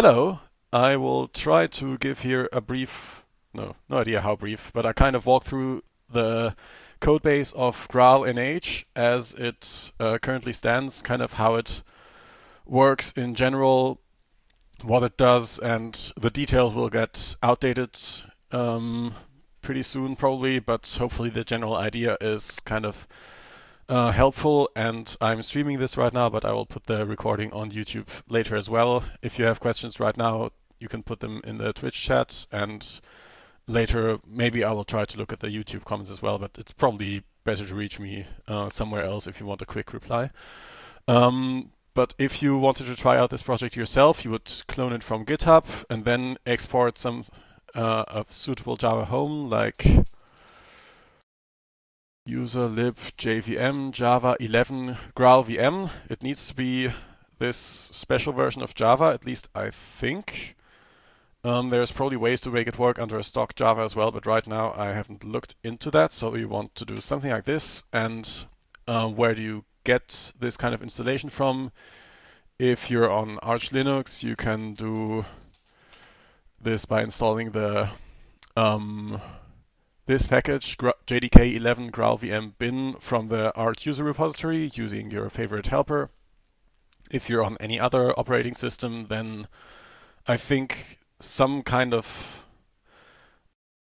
Hello, I will try to give here a brief, no, no idea how brief, but I kind of walk through the code base of GraalEneyj as it uh, currently stands, kind of how it works in general, what it does, and the details will get outdated um, pretty soon probably, but hopefully the general idea is kind of uh, helpful. And I'm streaming this right now, but I will put the recording on YouTube later as well. If you have questions right now, you can put them in the Twitch chat, and later maybe I will try to look at the YouTube comments as well. But it's probably better to reach me uh, somewhere else if you want a quick reply. Um, but if you wanted to try out this project yourself, you would clone it from GitHub and then export some uh, a suitable Java home like user lib jvm java 11 graal vm. It needs to be this special version of Java, at least I think. Um, there's probably ways to make it work under a stock Java as well, but right now I haven't looked into that. So we want to do something like this. And uh, where do you get this kind of installation from? If you're on Arch Linux, you can do this by installing the um, this package jdk11 graalvm bin from the Arch user repository using your favorite helper. If you're on any other operating system, then I think some kind of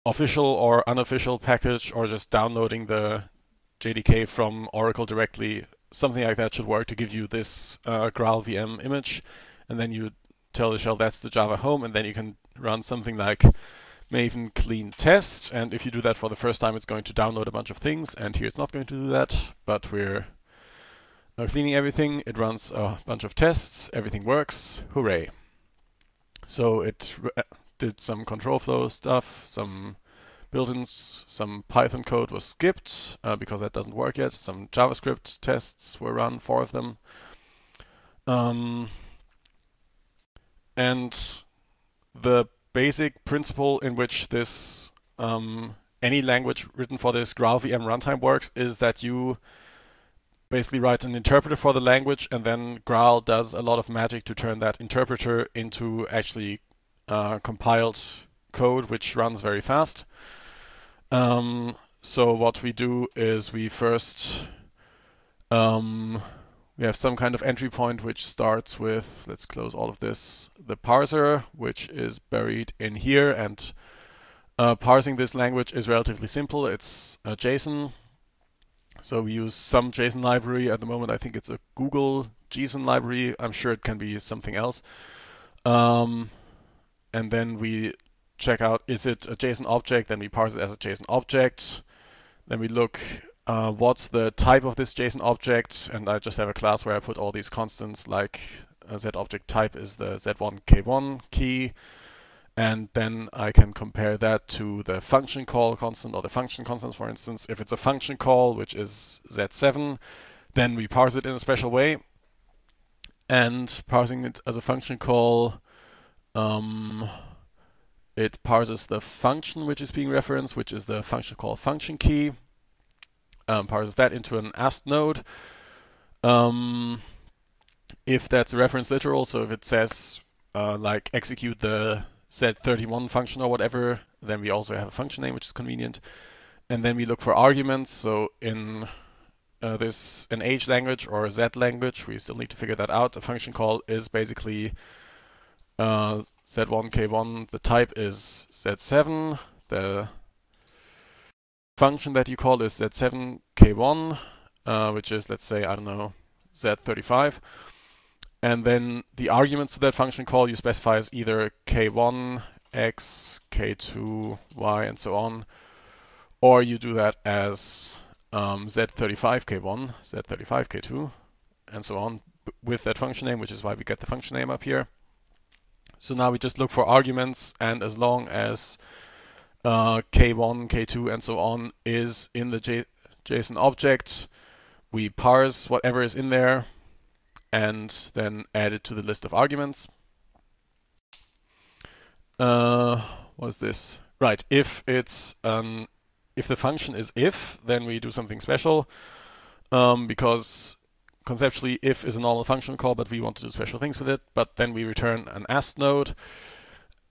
official or unofficial package or just downloading the JDK from Oracle directly, something like that should work to give you this uh, graalvm image. And then you tell the shell that's the Java home, and then you can run something like maven clean test. And if you do that for the first time, it's going to download a bunch of things. And here it's not going to do that, but we're cleaning everything. It runs a bunch of tests. Everything works. Hooray. So it did some control flow stuff, some built-ins, some Python code was skipped uh, because that doesn't work yet. Some JavaScript tests were run, four of them. Um, and the basic principle in which this um, any language written for this GraalVM runtime works is that you basically write an interpreter for the language, and then Graal does a lot of magic to turn that interpreter into actually uh, compiled code, which runs very fast. Um, so what we do is we first um, we have some kind of entry point which starts with, let's close all of this, the parser, which is buried in here. And uh, parsing this language is relatively simple. It's a JSON. So we use some JSON library. At the moment, I think it's a Google JSON library. I'm sure it can be something else. Um, and then we check out, is it a JSON object? Then we parse it as a JSON object. Then we look uh, what's the type of this JSON object, and I just have a class where I put all these constants like uh, z object type is the z1k1 key, and then I can compare that to the function call constant or the function constant, for instance. If it's a function call, which is z7, then we parse it in a special way. And parsing it as a function call, um, it parses the function which is being referenced, which is the function call function key um, parses that into an ast node. Um, if that's a reference literal, so if it says uh, like execute the z31 function or whatever, then we also have a function name, which is convenient. And then we look for arguments. So in uh, this eneyj language or a Z language, we still need to figure that out. A function call is basically uh, Z1, K1. The type is Z7. The function that you call is z7k1, uh, which is, let's say, I don't know, z35. And then the arguments to that function call you specify as either k1, x, k2, y, and so on. Or you do that as um, z35k1, z35k2, and so on with that function name, which is why we get the function name up here. So now we just look for arguments, and as long as uh, K1, K2, and so on is in the J JSON object. We parse whatever is in there and then add it to the list of arguments. Uh, what is this? Right, if it's um, if the function is if, then we do something special um, because conceptually if is a normal function call, but we want to do special things with it. But then we return an ast node.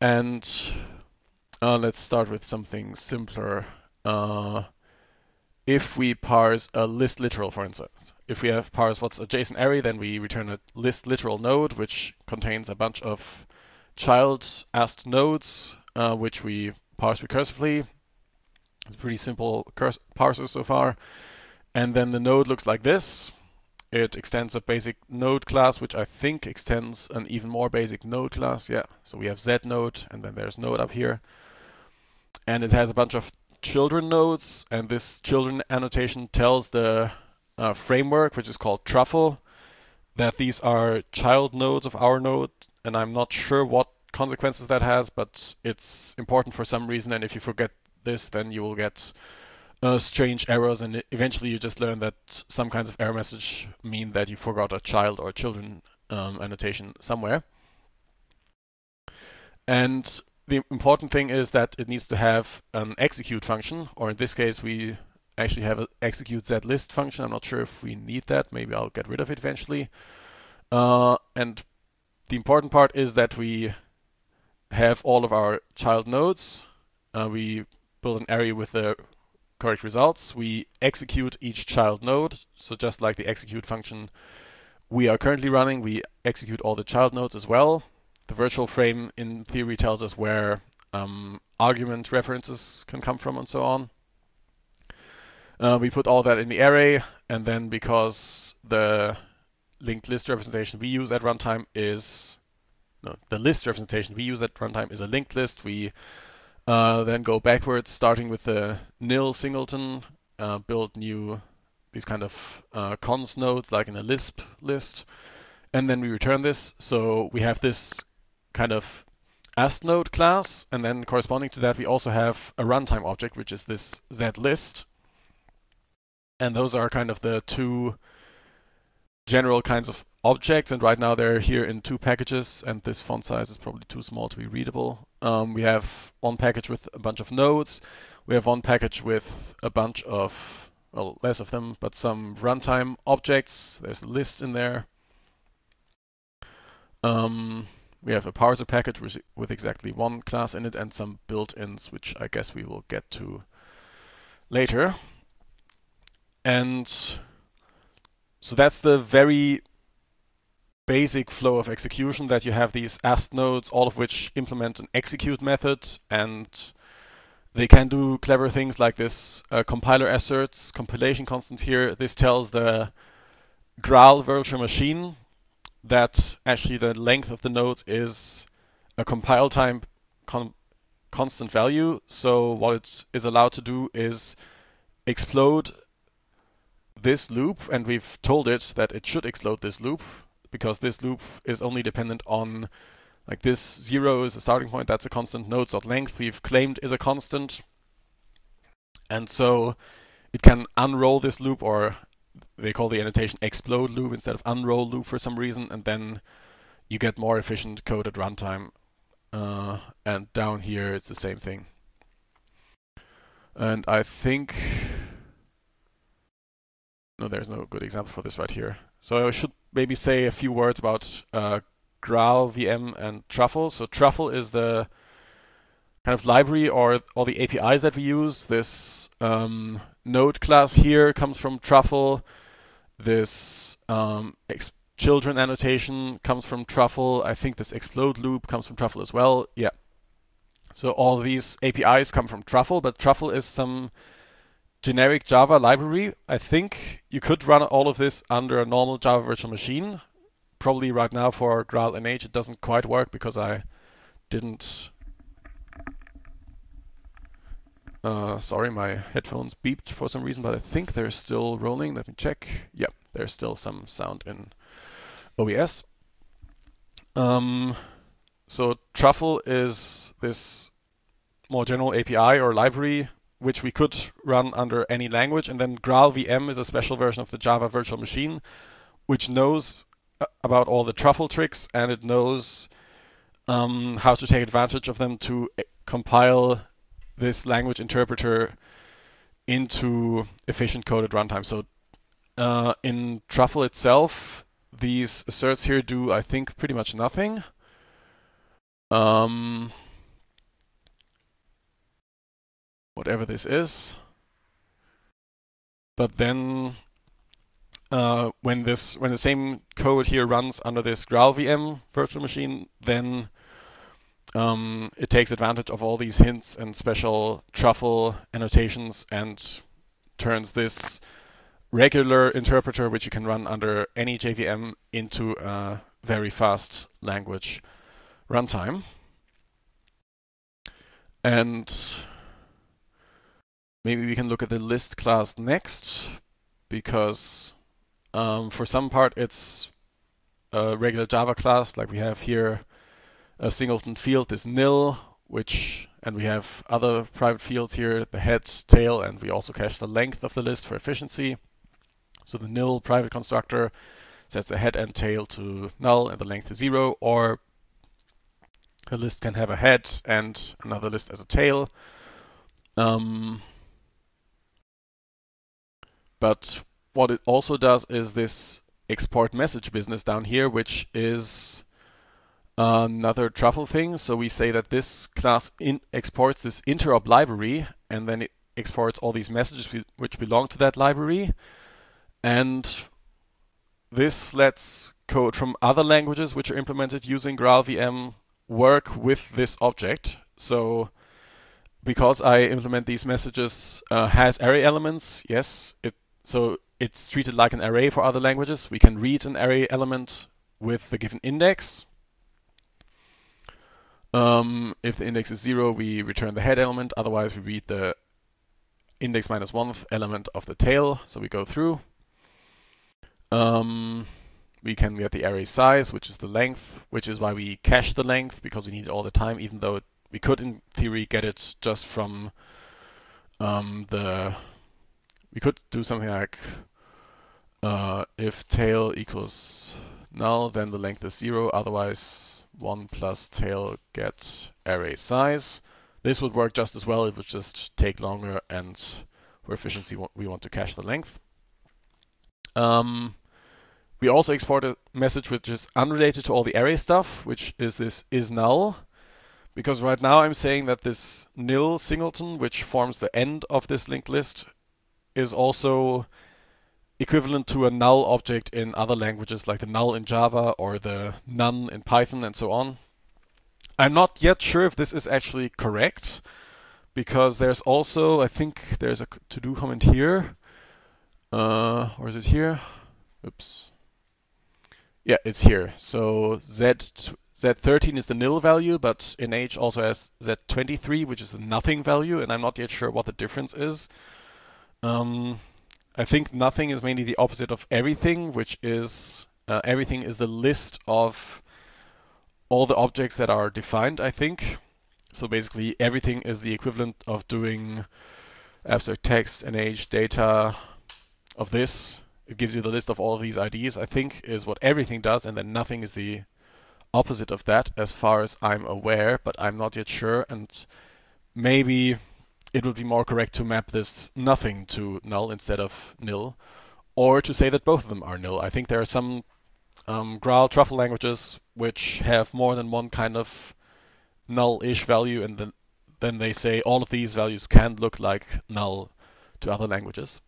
And uh, let's start with something simpler. Uh, if we parse a list literal, for instance, if we have parse what's a JSON array, then we return a list literal node, which contains a bunch of child ast nodes, uh, which we parse recursively. It's a pretty simple parser so far. And then the node looks like this. It extends a basic node class, which I think extends an even more basic node class. Yeah, so we have z node, and then there's node up here. And it has a bunch of children nodes, and this children annotation tells the uh, framework, which is called Truffle, that these are child nodes of our node, and I'm not sure what consequences that has, but it's important for some reason, and if you forget this, then you will get uh, strange errors, and eventually you just learn that some kinds of error message mean that you forgot a child or children um, annotation somewhere. And the important thing is that it needs to have an execute function, or in this case, we actually have an execute that list function. I'm not sure if we need that. Maybe I'll get rid of it eventually. Uh, and the important part is that we have all of our child nodes. Uh, we build an array with the correct results. We execute each child node. So just like the execute function we are currently running, we execute all the child nodes as well the virtual frame in theory tells us where um, argument references can come from and so on. Uh, we put all that in the array, and then because the linked list representation we use at runtime is no, the list representation we use at runtime is a linked list. We uh, then go backwards, starting with the nil singleton, uh, build new these kind of uh, cons nodes like in a Lisp list, and then we return this. So we have this kind of ast node class, and then corresponding to that, we also have a runtime object, which is this zlist. And those are kind of the two general kinds of objects, and right now they're here in two packages, and this font size is probably too small to be readable. Um, we have one package with a bunch of nodes. We have one package with a bunch of, well, less of them, but some runtime objects. There's a list in there. Um, we have a parser package with, exactly one class in it and some built-ins, which I guess we will get to later. And so that's the very basic flow of execution that you have these ast nodes, all of which implement an execute method, and they can do clever things like this uh, compiler asserts compilation constant here. This tells the Graal virtual machine that actually the length of the nodes is a compile time con constant value. So what it is allowed to do is explode this loop, and we've told it that it should explode this loop because this loop is only dependent on like this zero is a starting point, that's a constant, nodes dot length we've claimed is a constant. And so it can unroll this loop or they call the annotation explode loop instead of unroll loop for some reason, and then you get more efficient code at runtime. Uh, and down here, it's the same thing. And I think, no, there's no good example for this right here. So I should maybe say a few words about uh, Graal, VM, and Truffle. So Truffle is the kind of library or all the APIs that we use. This um, node class here comes from Truffle. This um, children annotation comes from Truffle. I think this explode loop comes from Truffle as well. Yeah. So all these APIs come from Truffle, but Truffle is some generic Java library. I think you could run all of this under a normal Java virtual machine. Probably right now for GraalEneyj it doesn't quite work because I didn't uh, sorry, my headphones beeped for some reason, but I think they're still rolling. Let me check. Yep, there's still some sound in OBS. Um, so Truffle is this more general API or library which we could run under any language, and then Graal VM is a special version of the Java virtual machine, which knows uh, about all the truffle tricks and it knows um, how to take advantage of them to uh, compile this language interpreter into efficient code at runtime. So uh, in Truffle itself, these asserts here do, I think, pretty much nothing. Um, whatever this is. But then uh, when this when the same code here runs under this GraalVM virtual machine, then um, it takes advantage of all these hints and special truffle annotations and turns this regular interpreter, which you can run under any JVM, into a very fast language runtime. And maybe we can look at the list class next, because um, for some part it's a regular Java class, like we have here a singleton field is nil, which and we have other private fields here, the head, tail, and we also cache the length of the list for efficiency. So the nil private constructor sets the head and tail to null and the length to zero, or a list can have a head and another list as a tail. Um, but what it also does is this export message business down here, which is another truffle thing. So we say that this class exports this interop library, and then it exports all these messages which belong to that library. And this lets code from other languages which are implemented using GraalVM work with this object. So because I implement these messages uh, has array elements, yes, it so it's treated like an array for other languages. We can read an array element with the given index. Um, if the index is zero, we return the head element. Otherwise, we read the index minus one element of the tail. So we go through. Um, we can get the array size, which is the length, which is why we cache the length because we need it all the time, even though we could in theory get it just from um, the. We could do something like uh, if tail equals null, then the length is zero. Otherwise, 1 plus tail get array size. This would work just as well. It would just take longer and for efficiency we want to cache the length. Um, we also export a message which is unrelated to all the array stuff, which is this is null. Because right now I'm saying that this nil singleton, which forms the end of this linked list, is also equivalent to a null object in other languages like the null in Java or the none in Python and so on. I'm not yet sure if this is actually correct because there's also, I think there's a to-do comment here. Uh, or is it here? Oops. Yeah, it's here. So Z Z13 is the nil value, but eneyj also has Z23, which is the nothing value, and I'm not yet sure what the difference is. Um, I think nothing is mainly the opposite of everything, which is uh, everything is the list of all the objects that are defined, I think. So basically everything is the equivalent of doing abstract text, nh, data of this. It gives you the list of all of these IDs, I think, is what everything does, and then nothing is the opposite of that as far as I'm aware, but I'm not yet sure, and maybe it would be more correct to map this nothing to null instead of nil, or to say that both of them are nil. I think there are some um, Graal truffle languages which have more than one kind of null-ish value, and then then they say all of these values can look like null to other languages.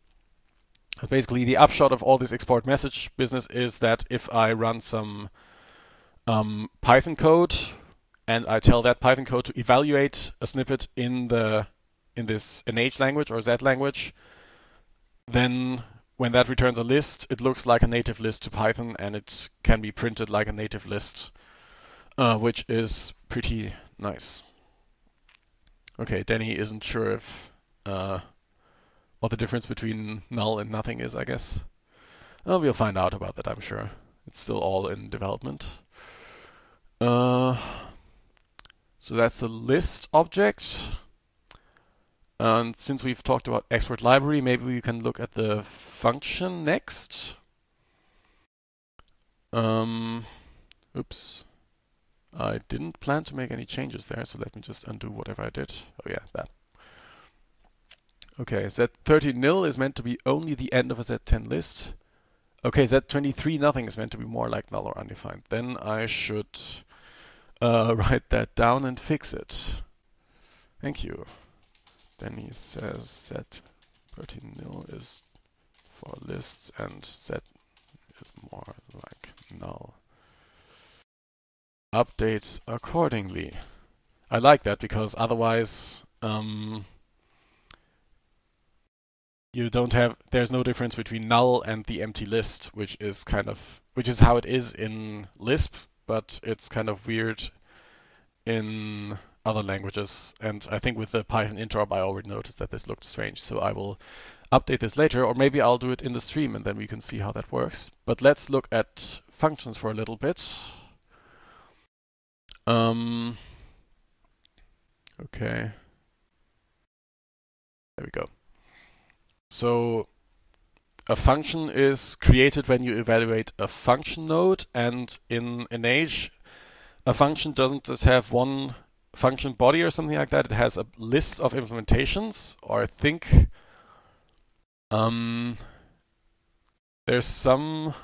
But basically, the upshot of all this export message business is that if I run some um, Python code and I tell that Python code to evaluate a snippet in the in this eneyj language or z language, then when that returns a list, it looks like a native list to Python and it can be printed like a native list, uh, which is pretty nice. Okay, Danny isn't sure if uh, what the difference between null and nothing is, I guess. Uh, we'll find out about that, I'm sure. It's still all in development. Uh, so that's the list object. And since we've talked about export library, maybe we can look at the function next. Um, oops. I didn't plan to make any changes there, so let me just undo whatever I did. Oh yeah, that. Okay, Z30 nil is meant to be only the end of a Z10 list. Okay, Z23 nothing is meant to be more like null or undefined. Then I should uh, write that down and fix it. Thank you. Then he says Z30 nil is for lists and Z is more like null. Updates accordingly. I like that because otherwise um, you don't have there's no difference between null and the empty list, which is kind of which is how it is in Lisp, but it's kind of weird in other languages. And I think with the Python interop, I already noticed that this looked strange. So I will update this later, or maybe I'll do it in the stream and then we can see how that works. But let's look at functions for a little bit. Um, okay. There we go. So a function is created when you evaluate a function node, and in eneyj, a function doesn't just have one function body or something like that. It has a list of implementations, or I think um, there's some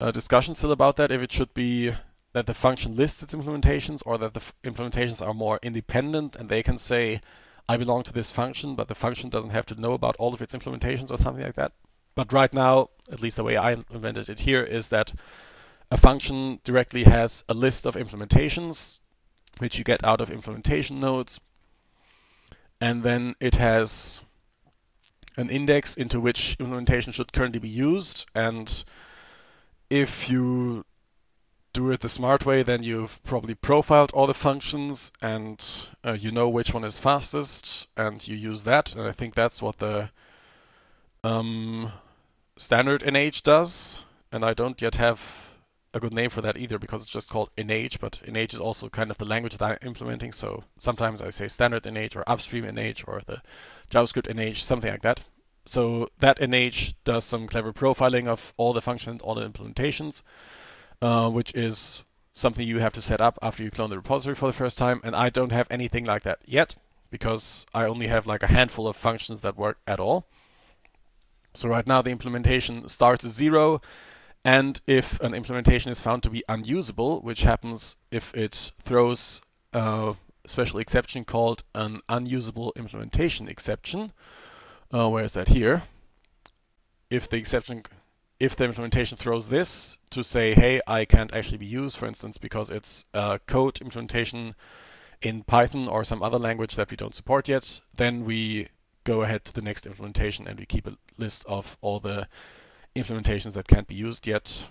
uh, discussion still about that, if it should be that the function lists its implementations or that the implementations are more independent and they can say, I belong to this function, but the function doesn't have to know about all of its implementations or something like that. But right now, at least the way I invented it here, is that a function directly has a list of implementations, which you get out of implementation nodes. And then it has an index into which implementation should currently be used. And if you do it the smart way, then you've probably profiled all the functions and uh, you know which one is fastest and you use that. And I think that's what the um, standard eneyj does. And I don't yet have a good name for that either because it's just called eneyj, but eneyj is also kind of the language that I'm implementing. So sometimes I say standard eneyj or upstream eneyj or the JavaScript eneyj, something like that. So that eneyj does some clever profiling of all the functions, all the implementations uh, which is something you have to set up after you clone the repository for the first time. And I don't have anything like that yet because I only have like a handful of functions that work at all. So right now the implementation starts at zero. And if an implementation is found to be unusable, which happens if it throws a special exception called an unusable implementation exception, uh, where is that here? If the exception if the implementation throws this to say, hey, I can't actually be used, for instance, because it's a code implementation in Python or some other language that we don't support yet, then we go ahead to the next implementation and we keep a list of all the implementations that can't be used yet.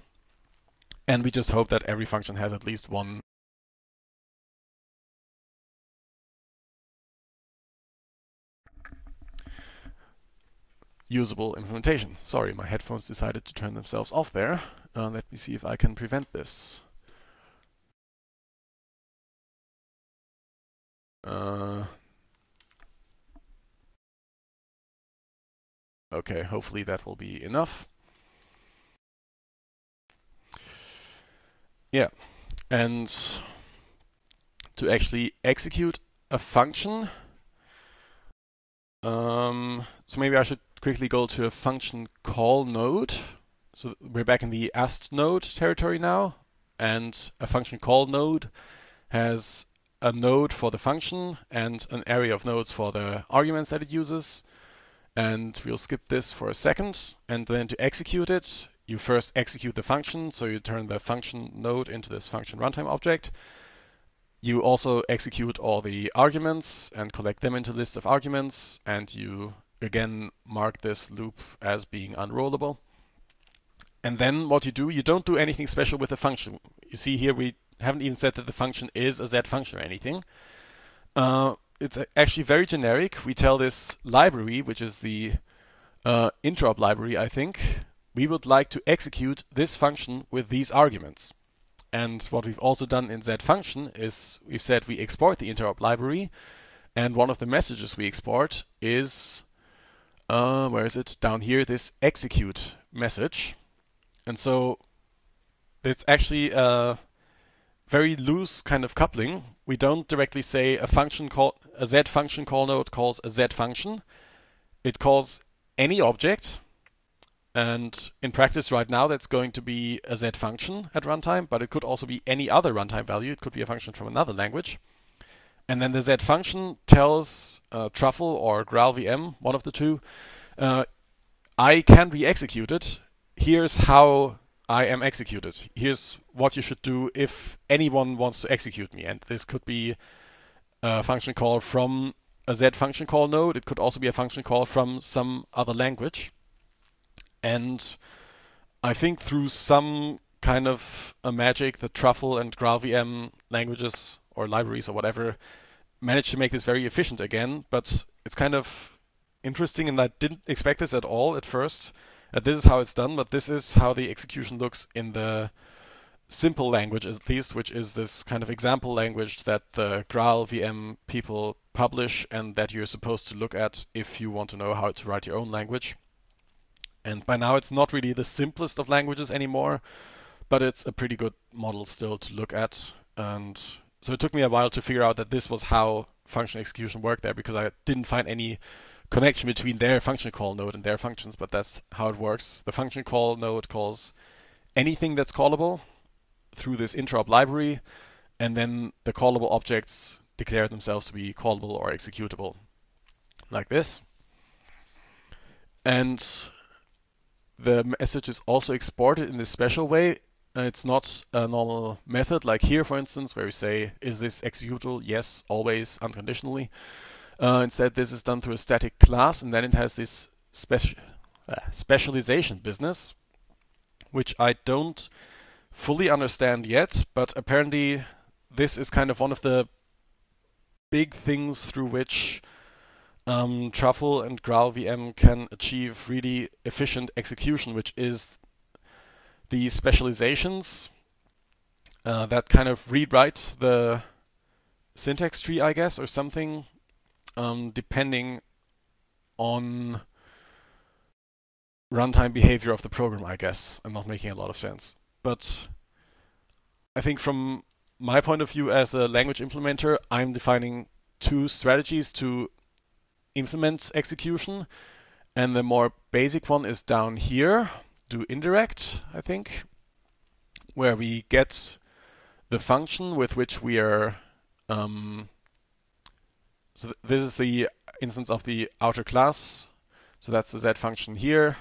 And we just hope that every function has at least one usable implementation. Sorry, my headphones decided to turn themselves off there. Uh, let me see if I can prevent this. Uh, okay, hopefully that will be enough. Yeah, and to actually execute a function, um, so maybe I should quickly go to a function call node. So we're back in the ast node territory now, and a function call node has a node for the function and an array of nodes for the arguments that it uses. And we'll skip this for a second. And then to execute it, you first execute the function. So you turn the function node into this function runtime object. You also execute all the arguments and collect them into a list of arguments. And you again mark this loop as being unrollable. And then what you do, you don't do anything special with the function. You see here we haven't even said that the function is a Z function or anything. Uh, it's actually very generic. We tell this library, which is the uh, interop library, I think, we would like to execute this function with these arguments. And what we've also done in that function is we've said we export the interop library, and one of the messages we export is uh, where is it? Down here, this execute message. And so it's actually a very loose kind of coupling. We don't directly say a function call a z function call node calls a z function. It calls any object. And in practice right now, that's going to be a z function at runtime, but it could also be any other runtime value. It could be a function from another language. And then the z function tells uh, Truffle or GraalVM, one of the two, uh, I can be executed. Here's how I am executed. Here's what you should do if anyone wants to execute me. And this could be a function call from a Z function call node. It could also be a function call from some other language. And I think through some kind of a magic, the Truffle and GraalVM languages or libraries or whatever managed to make this very efficient again. But it's kind of interesting, and I didn't expect this at all at first. Uh, this is how it's done, but this is how the execution looks in the simple language, at least, which is this kind of example language that the Graal VM people publish and that you're supposed to look at if you want to know how to write your own language. And by now, it's not really the simplest of languages anymore, but it's a pretty good model still to look at. And so it took me a while to figure out that this was how function execution worked there because I didn't find any connection between their function call node and their functions, but that's how it works. The function call node calls anything that's callable through this interop library, and then the callable objects declare themselves to be callable or executable, like this. And the message is also exported in this special way. It's not a normal method like here, for instance, where we say, is this executable? Yes, always, unconditionally. Uh, instead, this is done through a static class, and then it has this speci uh, specialization business, which I don't fully understand yet, but apparently this is kind of one of the big things through which um, Truffle and GraalVM can achieve really efficient execution, which is the specializations uh, that kind of rewrite the syntax tree, I guess, or something um, depending on runtime behavior of the program, I guess. I'm not making a lot of sense. But I think from my point of view as a language implementer, I'm defining two strategies to implement execution. And the more basic one is down here, do indirect, I think, where we get the function with which we are um, so th this is the instance of the outer class. So that's the z function here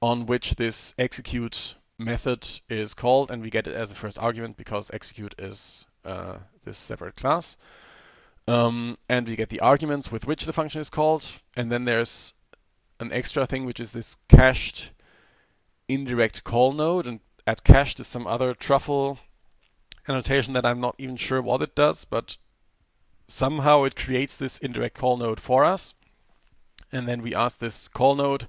on which this execute method is called, and we get it as the first argument because execute is uh, this separate class. Um, and we get the arguments with which the function is called, and then there's an extra thing which is this cached indirect call node, and at cached is some other truffle annotation that I'm not even sure what it does, but somehow it creates this indirect call node for us. And then we ask this call node,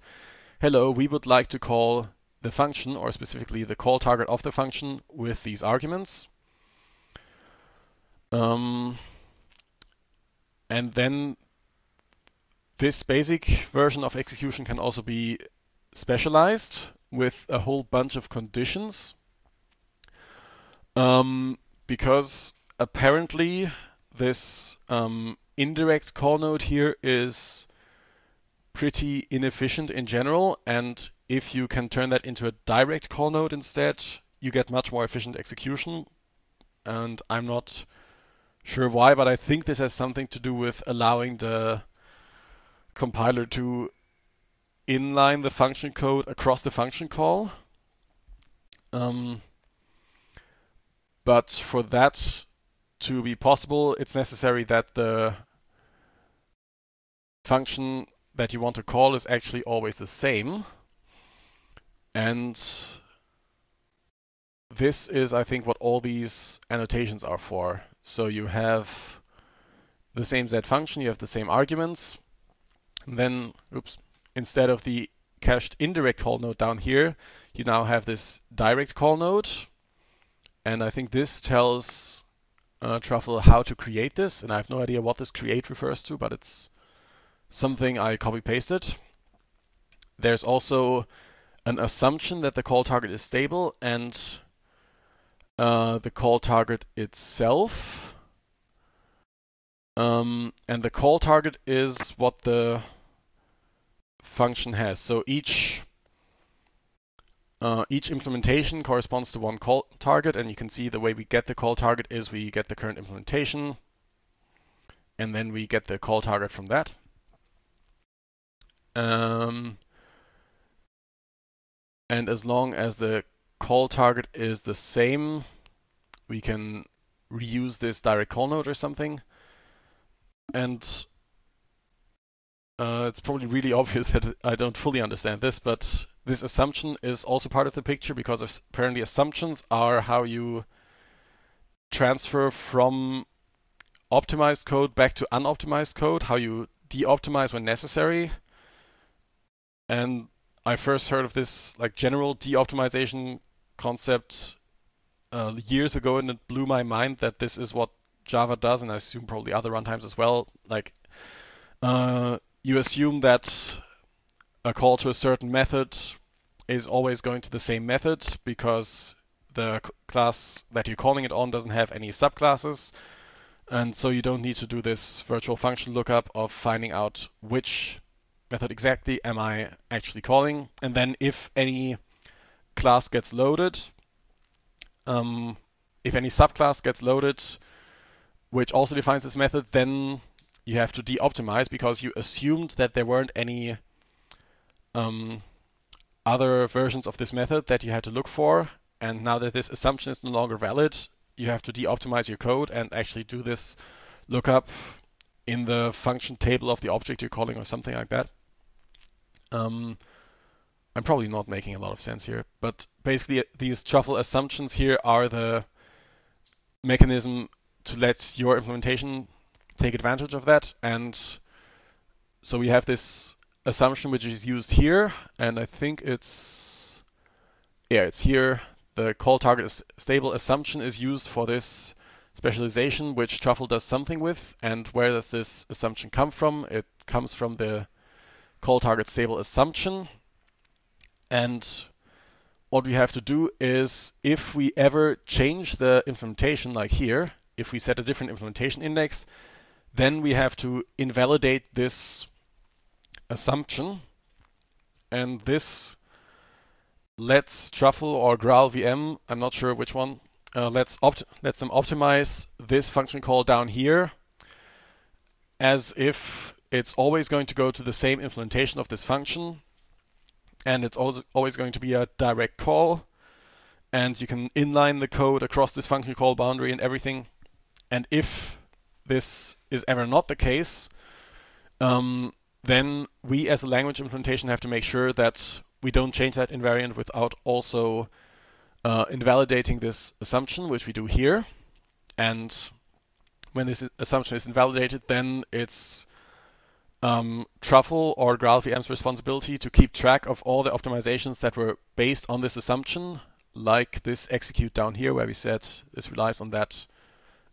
hello, we would like to call the function, or specifically the call target of the function, with these arguments. Um, and then this basic version of execution can also be specialized with a whole bunch of conditions. Um, because apparently this um, indirect call node here is pretty inefficient in general. And if you can turn that into a direct call node instead, you get much more efficient execution. And I'm not sure why, but I think this has something to do with allowing the compiler to inline the function code across the function call. Um, but for that to be possible, it's necessary that the function that you want to call is actually always the same. And this is, I think, what all these annotations are for. So you have the same z function, you have the same arguments. And then, oops, instead of the cached indirect call node down here, you now have this direct call node. And I think this tells uh, Truffle how to create this, and I have no idea what this create refers to, but it's something I copy pasted. There's also an assumption that the call target is stable, and uh, the call target itself. Um, and the call target is what the function has. So each uh, each implementation corresponds to one call target, and you can see the way we get the call target is we get the current implementation, and then we get the call target from that. Um, and as long as the call target is the same, we can reuse this direct call node or something. And uh, it's probably really obvious that I don't fully understand this, but this assumption is also part of the picture because apparently assumptions are how you transfer from optimized code back to unoptimized code, how you de-optimize when necessary. And I first heard of this like general de-optimization concept uh, years ago, and it blew my mind that this is what Java does, and I assume probably other runtimes as well. Like, uh, you assume that a call to a certain method is always going to the same method because the class that you're calling it on doesn't have any subclasses. And so you don't need to do this virtual function lookup of finding out which method exactly am I actually calling. And then if any class gets loaded, um, if any subclass gets loaded, which also defines this method, then you have to de-optimize because you assumed that there weren't any um, other versions of this method that you had to look for. And now that this assumption is no longer valid, you have to de-optimize your code and actually do this lookup in the function table of the object you're calling or something like that. Um, I'm probably not making a lot of sense here, but basically these truffle assumptions here are the mechanism to let your implementation take advantage of that. And so we have this assumption which is used here, and I think it's, yeah, it's here. The call target is stable assumption is used for this specialization, which Truffle does something with. And where does this assumption come from? It comes from the call target stable assumption. And what we have to do is if we ever change the implementation like here, if we set a different implementation index, then we have to invalidate this assumption. And this lets Truffle or GraalVM, I'm not sure which one, uh, lets, lets them optimize this function call down here as if it's always going to go to the same implementation of this function. And it's always going to be a direct call. And you can inline the code across this function call boundary and everything. And if this is ever not the case, um, then we as a language implementation have to make sure that we don't change that invariant without also uh, invalidating this assumption, which we do here. And when this assumption is invalidated, then it's um, Truffle or GraalVM's responsibility to keep track of all the optimizations that were based on this assumption, like this execute down here where we said this relies on that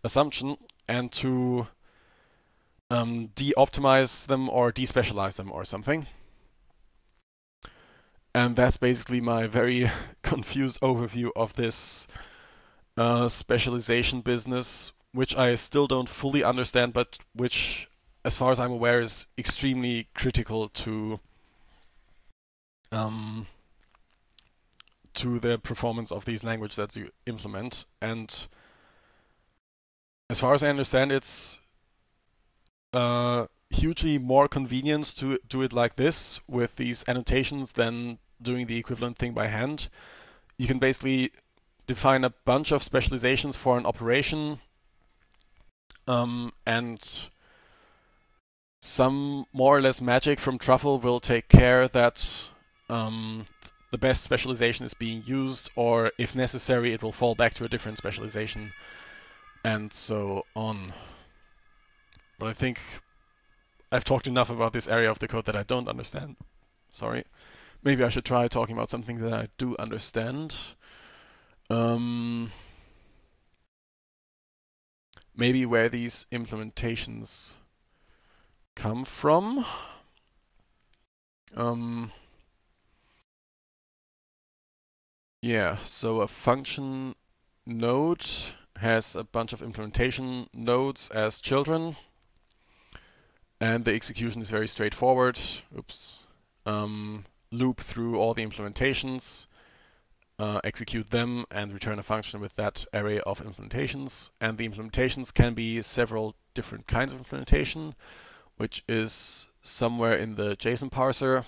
assumption, and to um, de-optimize them or despecialize them or something. And that's basically my very confused overview of this uh, specialization business, which I still don't fully understand, but which as far as I'm aware, is extremely critical to um, to the performance of these languages that you implement. And as far as I understand, it's uh, hugely more convenient to do it like this with these annotations than doing the equivalent thing by hand. You can basically define a bunch of specializations for an operation um, and some more or less magic from Truffle will take care that um, the best specialization is being used, or if necessary, it will fall back to a different specialization, and so on. But I think I've talked enough about this area of the code that I don't understand. Sorry. Maybe I should try talking about something that I do understand. Um, maybe where these implementations come from. Um, yeah, so a function node has a bunch of implementation nodes as children, and the execution is very straightforward. Oops. Um, loop through all the implementations, uh, execute them, and return a function with that array of implementations. And the implementations can be several different kinds of implementation, which is somewhere in the JSON parser.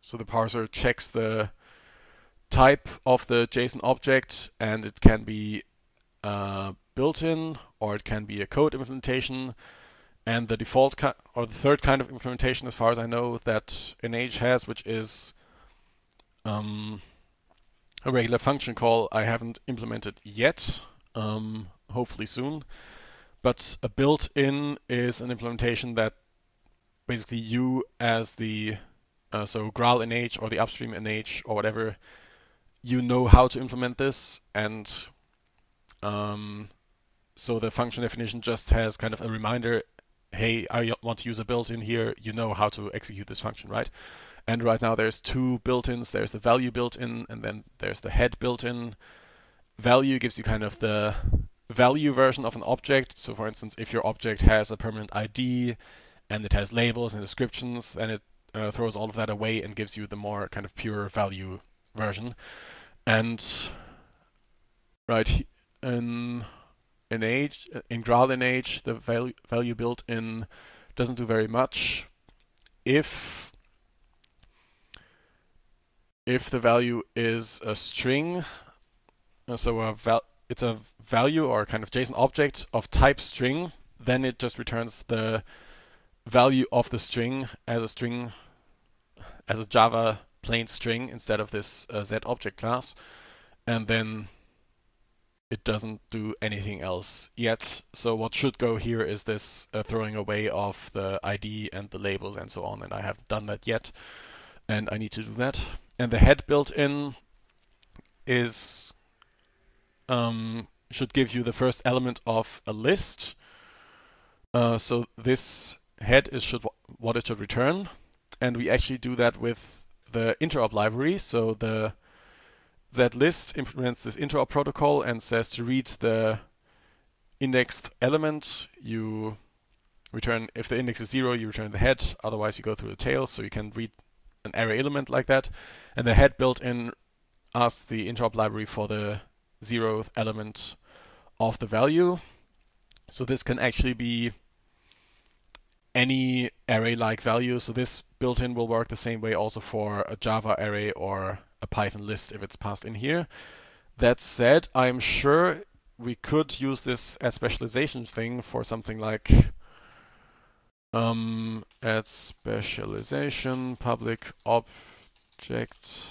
So the parser checks the type of the JSON object, and it can be uh, built-in or it can be a code implementation. And the default or the third kind of implementation, as far as I know, that eneyj has, which is um, a regular function call I haven't implemented yet, um, hopefully soon. But a built-in is an implementation that basically you as the uh, so GraalEneyj or the upstream eneyj or whatever, you know how to implement this, and um, so the function definition just has kind of a reminder, hey, I want to use a built-in here, you know how to execute this function, right? And right now there's two built-ins, there's the value built-in and then there's the head built-in. Value gives you kind of the value version of an object. So for instance, if your object has a permanent ID and it has labels and descriptions, then it uh, throws all of that away and gives you the more kind of pure value version. And right in eneyj in GraalEneyj, the value value built in doesn't do very much. If if the value is a string, uh, so a val it's a value or kind of JSON object of type string, then it just returns the value of the string as a string, as a Java plain string instead of this uh, Z object class. And then it doesn't do anything else yet. So what should go here is this uh, throwing away of the ID and the labels and so on. And I haven't done that yet. And I need to do that. And the head built in is um, should give you the first element of a list. Uh, so this head is should what it should return. And we actually do that with the interop library. So the that list implements this interop protocol and says to read the indexed element, you return, if the index is zero, you return the head, otherwise you go through the tail, so you can read an array element like that. And the head built in asks the interop library for the zeroth element of the value. So this can actually be any array-like value. So this built-in will work the same way also for a Java array or a Python list if it's passed in here. That said, I'm sure we could use this as specialization thing for something like um, add specialization public object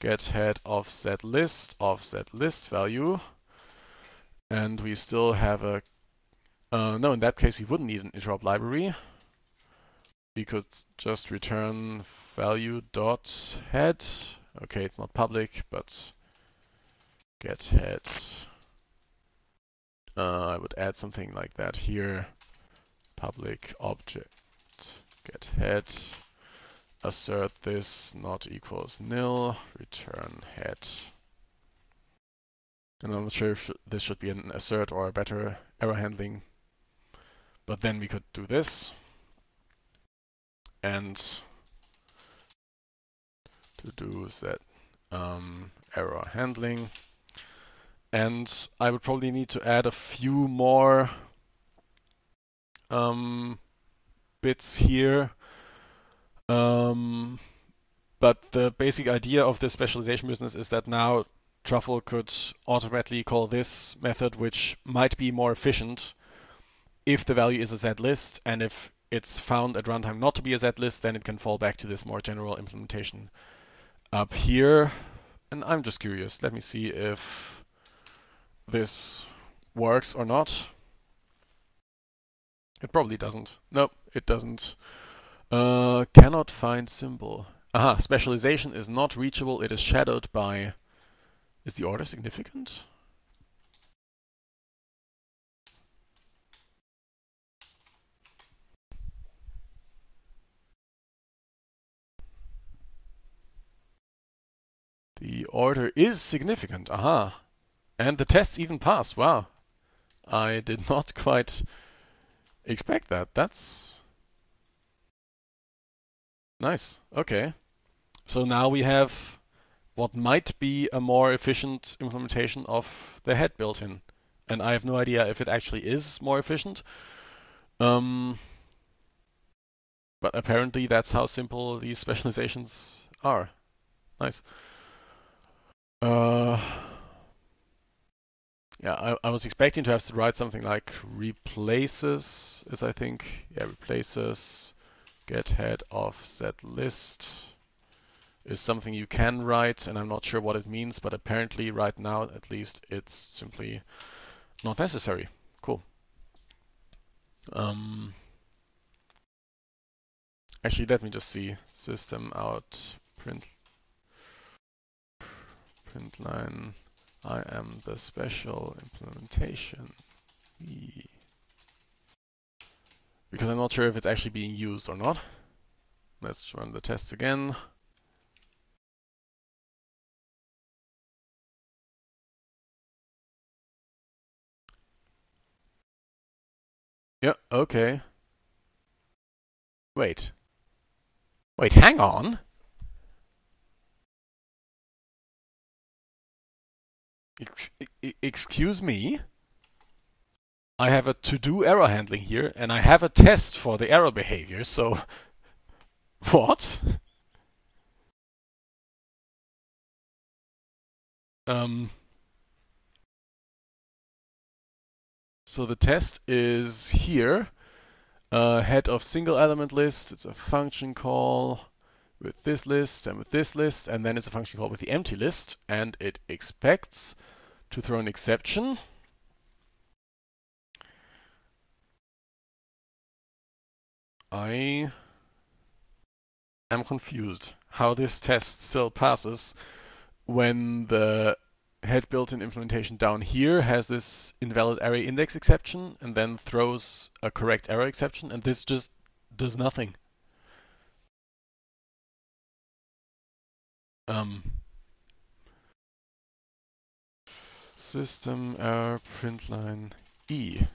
get head of offset list of offset list value and we still have a uh, no in that case we wouldn't need an interop library we could just return value dot head. Okay, it's not public, but get head. Uh, I would add something like that here. Public object get head. Assert this not equals nil. Return head. And I'm not sure if this should be an assert or a better error handling. But then we could do this. And to do that um, error handling. And I would probably need to add a few more um, bits here. Um, but the basic idea of this specialization business is that now Truffle could automatically call this method, which might be more efficient if the value is a Z list, and if it's found at runtime not to be a Z list, then it can fall back to this more general implementation up here. And I'm just curious. Let me see if this works or not. It probably doesn't. Nope, it doesn't. Uh, cannot find symbol. Aha, specialization is not reachable. It is shadowed by... Is the order significant? The order is significant. Aha. And the tests even pass. Wow. I did not quite expect that. That's nice. Okay. So now we have what might be a more efficient implementation of the head built-in. And I have no idea if it actually is more efficient. Um, but apparently that's how simple these specializations are. Nice. Uh, yeah, I, I, was expecting to have to write something like replaces, is I think, yeah, replaces get head of set list is something you can write, and I'm not sure what it means, but apparently right now, at least, it's simply not necessary. Cool. Um, actually, let me just see system out print print line. I am the special implementation. Because I'm not sure if it's actually being used or not. Let's run the tests again. Yeah, okay. Wait. Wait, hang on. Ex excuse me? I have a to-do error handling here, and I have a test for the error behavior, so... What? Um... So the test is here. Uh, head of single element list. It's a function call with this list and with this list, and then it's a function call with the empty list, and it expects to throw an exception. I am confused how this test still passes when the head built-in implementation down here has this invalid array index exception and then throws a correct error exception and this just does nothing. Um, system error println e.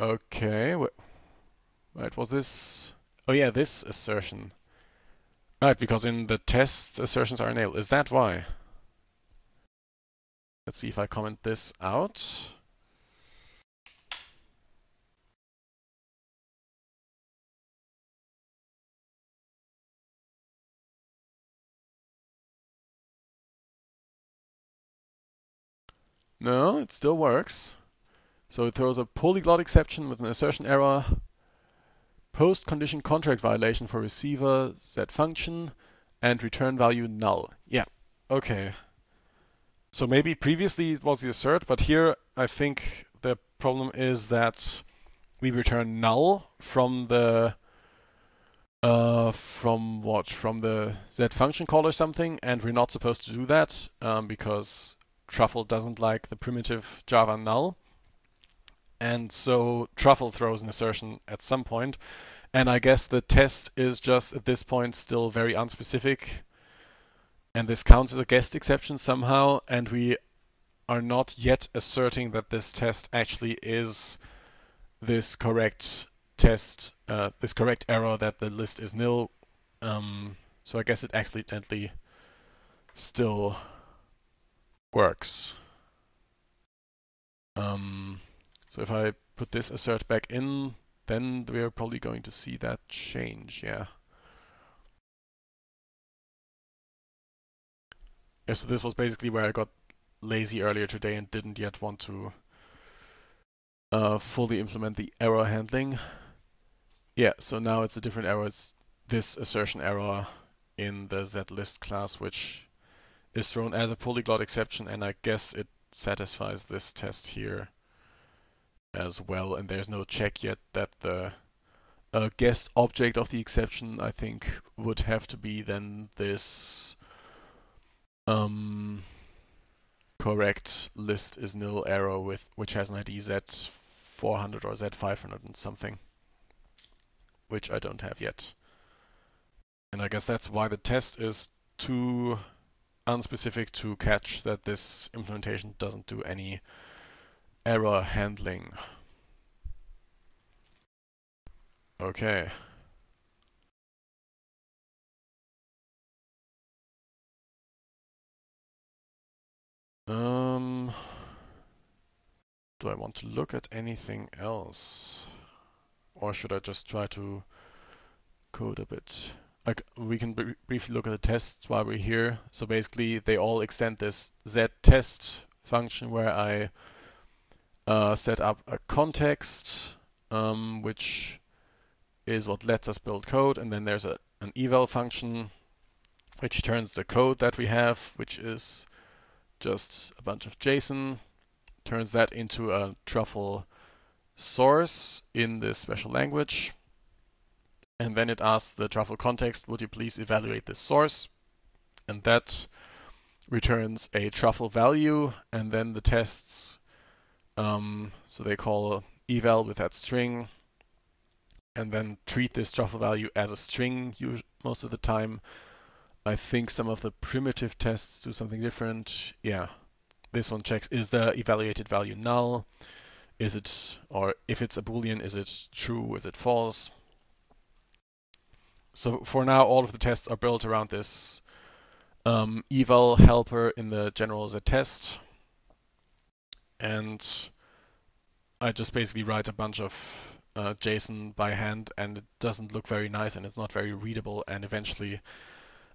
Okay, wait, was this? Oh yeah, this assertion. Right, because in the test, assertions are nil. Is that why? Let's see if I comment this out. No, it still works. So it throws a polyglot exception with an assertion error post condition contract violation for receiver set function and return value null. Yeah, okay. So maybe previously it was the assert, but here I think the problem is that we return null from the uh, from what? From the z function call or something, and we're not supposed to do that um, because Truffle doesn't like the primitive Java null. And so Truffle throws an assertion at some point. And I guess the test is just at this point still very unspecific. And this counts as a guest exception somehow. And we are not yet asserting that this test actually is this correct test, uh, this correct error that the list is nil. Um, so I guess it accidentally still works. Um, if I put this assert back in, then we're probably going to see that change, yeah. Yeah, so this was basically where I got lazy earlier today and didn't yet want to uh, fully implement the error handling. Yeah, so now it's a different error. It's this assertion error in the zlist class, which is thrown as a polyglot exception, and I guess it satisfies this test here as well, and there's no check yet that the uh, guest object of the exception, I think, would have to be then this um, correct list is nil arrow with which has an ID Z400 or Z500 and something, which I don't have yet. And I guess that's why the test is too unspecific to catch that this implementation doesn't do any error handling. Okay. Um, do I want to look at anything else? Or should I just try to code a bit? Like we can br briefly look at the tests while we're here. So basically they all extend this z-test function where I uh, set up a context, um, which is what lets us build code. And then there's a, an eval function, which turns the code that we have, which is just a bunch of JSON, turns that into a truffle source in this special language. And then it asks the truffle context, would you please evaluate this source? And that returns a truffle value, and then the tests, um, so they call eval with that string, and then treat this truffle value as a string most of the time, I think some of the primitive tests do something different. Yeah, this one checks is the evaluated value null? Is it, or if it's a boolean, is it true? Is it false? So for now, all of the tests are built around this um, eval helper in the general z test. And I just basically write a bunch of uh, JSON by hand and it doesn't look very nice and it's not very readable and eventually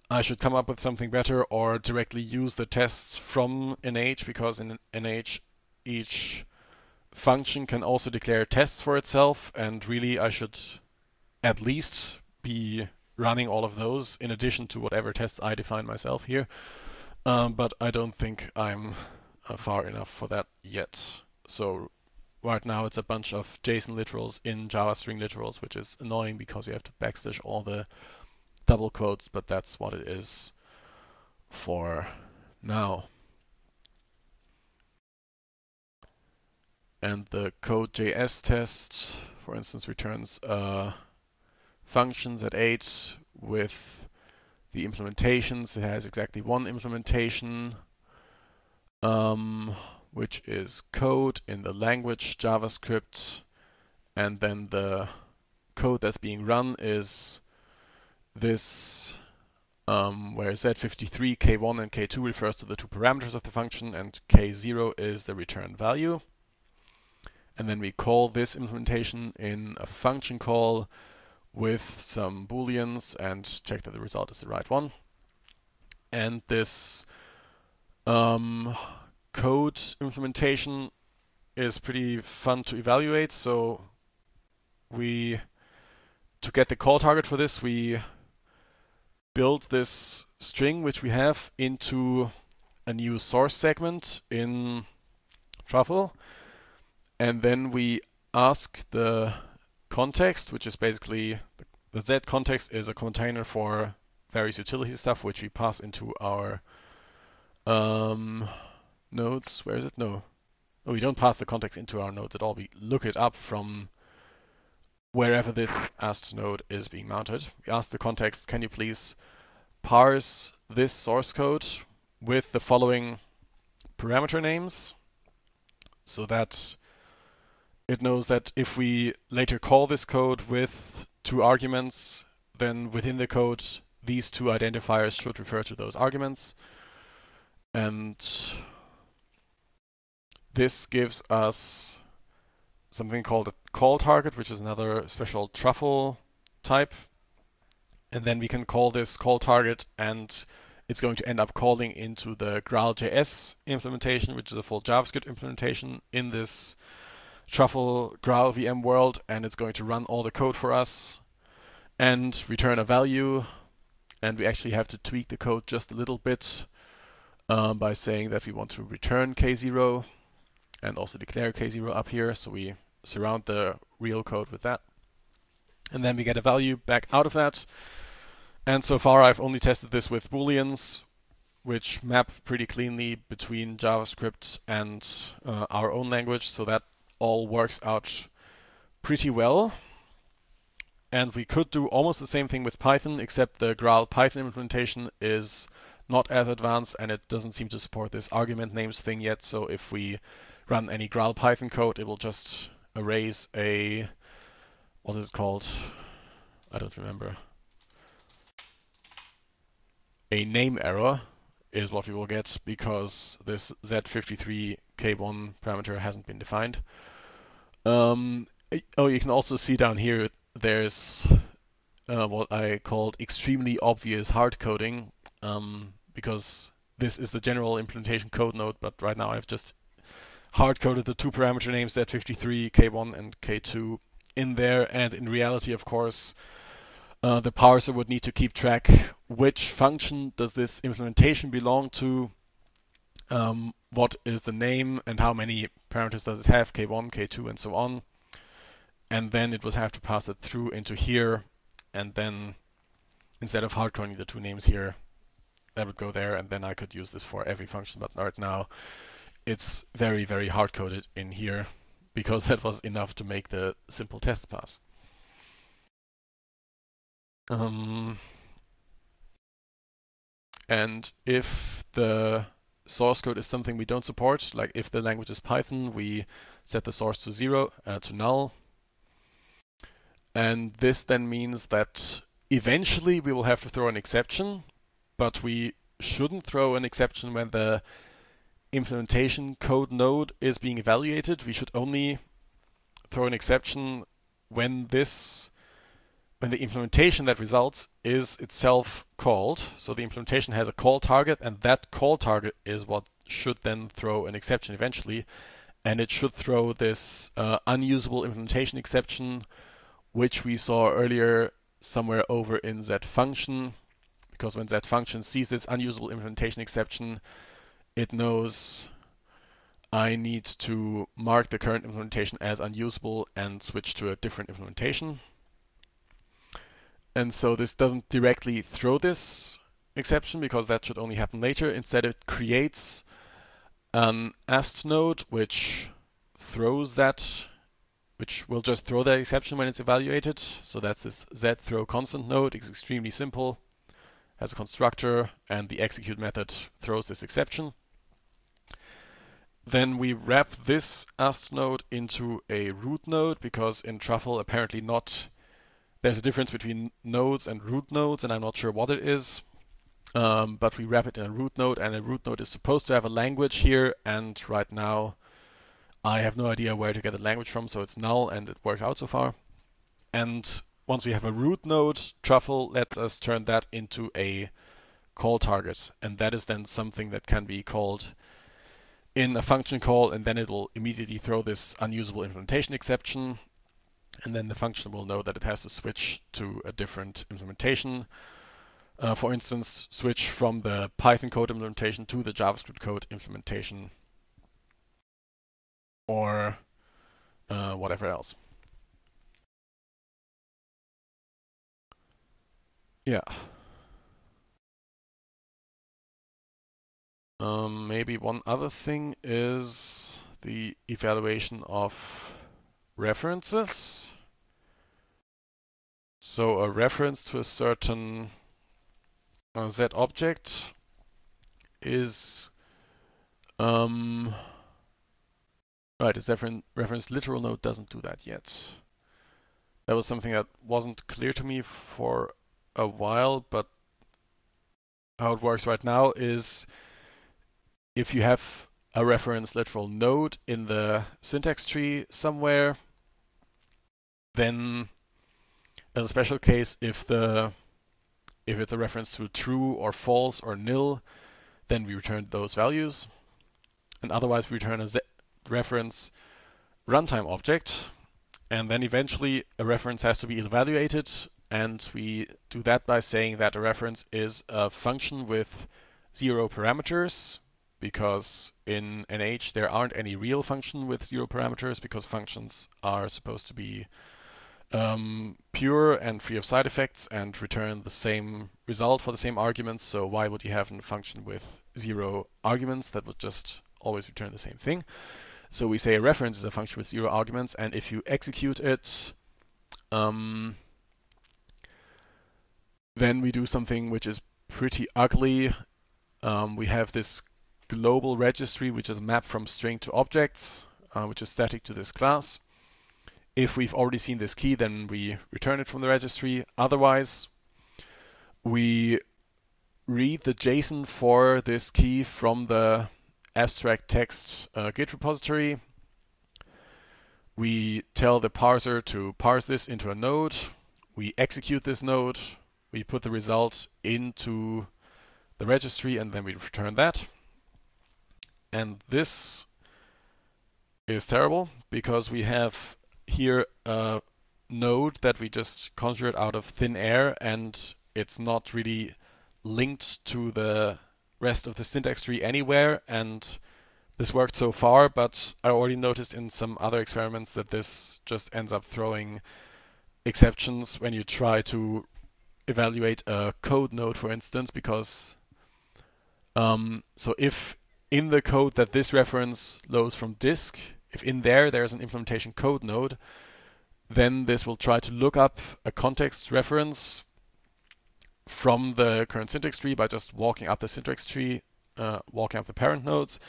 I should come up with something better or directly use the tests from eneyj because in eneyj each function can also declare tests for itself and really I should at least be running all of those in addition to whatever tests I define myself here. Um, but I don't think I'm far enough for that yet. So right now it's a bunch of JSON literals in Java string literals, which is annoying because you have to backslash all the double quotes, but that's what it is for now. And the code.js test, for instance, returns uh, functions at 8 with the implementations. It has exactly one implementation, um, which is code in the language JavaScript. And then the code that's being run is this um, where z53, k1 and k2 refers to the two parameters of the function and k0 is the return value. And then we call this implementation in a function call with some booleans and check that the result is the right one. And this um, code implementation is pretty fun to evaluate. So we, to get the call target for this, we build this string which we have into a new source segment in Truffle. And then we ask the context, which is basically the, the Z context is a container for various utility stuff, which we pass into our um, nodes. Where is it? No. Oh, we don't pass the context into our nodes at all. We look it up from wherever the ast node is being mounted. We ask the context, can you please parse this source code with the following parameter names so that it knows that if we later call this code with two arguments, then within the code, these two identifiers should refer to those arguments. And this gives us something called a call target, which is another special truffle type. And then we can call this call target and it's going to end up calling into the Graal.js implementation, which is a full JavaScript implementation in this truffle Graal VM world. And it's going to run all the code for us and return a value. And we actually have to tweak the code just a little bit um, by saying that we want to return K0 and also declare K0 up here. So we surround the real code with that. And then we get a value back out of that. And so far I've only tested this with booleans, which map pretty cleanly between JavaScript and uh, our own language. So that all works out pretty well. And we could do almost the same thing with Python, except the Graal Python implementation is not as advanced and it doesn't seem to support this argument names thing yet. So if we run any Graal Python code, it will just erase a, what is it called? I don't remember. A name error is what we will get because this Z53K1 parameter hasn't been defined. Um, oh, you can also see down here there's uh, what I called extremely obvious hard coding um, because this is the general implementation code node, but right now I've just hard coded the two parameter names Z53, K1 and K2 in there. And in reality, of course, uh, the parser would need to keep track which function does this implementation belong to, um, what is the name and how many parameters does it have, K1, K2 and so on. And then it would have to pass it through into here and then instead of hard coding the two names here, that would go there and then I could use this for every function. But right now it's very, very hard coded in here because that was enough to make the simple test pass. Um, and if the source code is something we don't support, like if the language is Python, we set the source to zero, uh, to null. And this then means that eventually we will have to throw an exception, but we shouldn't throw an exception when the implementation code node is being evaluated. We should only throw an exception when this when the implementation that results is itself called. So the implementation has a call target, and that call target is what should then throw an exception eventually. And it should throw this uh, unusable implementation exception, which we saw earlier somewhere over in that function. Because when that function sees this unusable implementation exception, it knows I need to mark the current implementation as unusable and switch to a different implementation. And so this doesn't directly throw this exception because that should only happen later. Instead, it creates an ast node which throws that, which will just throw that exception when it's evaluated. So that's this z throw constant node. It's extremely simple, has a constructor, and the execute method throws this exception. Then we wrap this ast node into a root node because in Truffle apparently not there's a difference between nodes and root nodes, and I'm not sure what it is. Um, but we wrap it in a root node, and a root node is supposed to have a language here, and right now I have no idea where to get the language from, so it's null, and it works out so far. And once we have a root node, Truffle lets us turn that into a call target, and that is then something that can be called in a function call, and then it will immediately throw this unusable implementation exception, and then the function will know that it has to switch to a different implementation. Uh, for instance, switch from the Python code implementation to the JavaScript code implementation or uh, whatever else. Yeah. Um, maybe one other thing is the evaluation of references. So a reference to a certain uh, Z object is um, right. The reference literal node doesn't do that yet. That was something that wasn't clear to me for a while, but how it works right now is if you have a reference literal node in the syntax tree somewhere, then as a special case, if the if it's a reference to true or false or nil, then we return those values. And otherwise we return a Z reference runtime object. And then eventually a reference has to be evaluated. And we do that by saying that a reference is a function with zero parameters because in eneyj there aren't any real function with zero parameters because functions are supposed to be um, pure and free of side effects and return the same result for the same arguments. So why would you have a function with zero arguments that would just always return the same thing? So we say a reference is a function with zero arguments, and if you execute it, um, then we do something which is pretty ugly. Um, we have this global registry, which is a map from string to objects, uh, which is static to this class. If we've already seen this key, then we return it from the registry. Otherwise, we read the JSON for this key from the abstract text uh, Git repository. We tell the parser to parse this into a node. We execute this node. We put the result into the registry and then we return that. And this is terrible because we have here a node that we just conjured out of thin air and it's not really linked to the rest of the syntax tree anywhere and this worked so far, but I already noticed in some other experiments that this just ends up throwing exceptions when you try to evaluate a code node, for instance, because um, so if in the code that this reference loads from disk, if in there there's an implementation code node, then this will try to look up a context reference from the current syntax tree by just walking up the syntax tree, uh, walking up the parent nodes,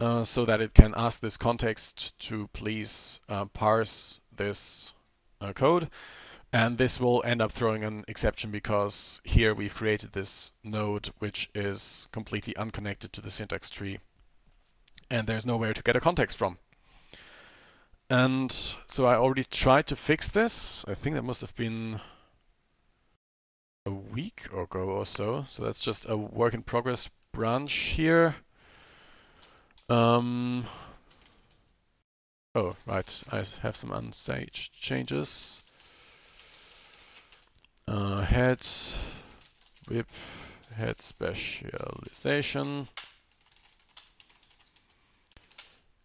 uh, so that it can ask this context to please uh, parse this uh, code. And this will end up throwing an exception because here we've created this node which is completely unconnected to the syntax tree. And there's nowhere to get a context from. And so I already tried to fix this. I think that must have been a week ago or so. So that's just a work in progress branch here. Um, oh, right. I have some unstage changes. Uh, head, whip, head specialization.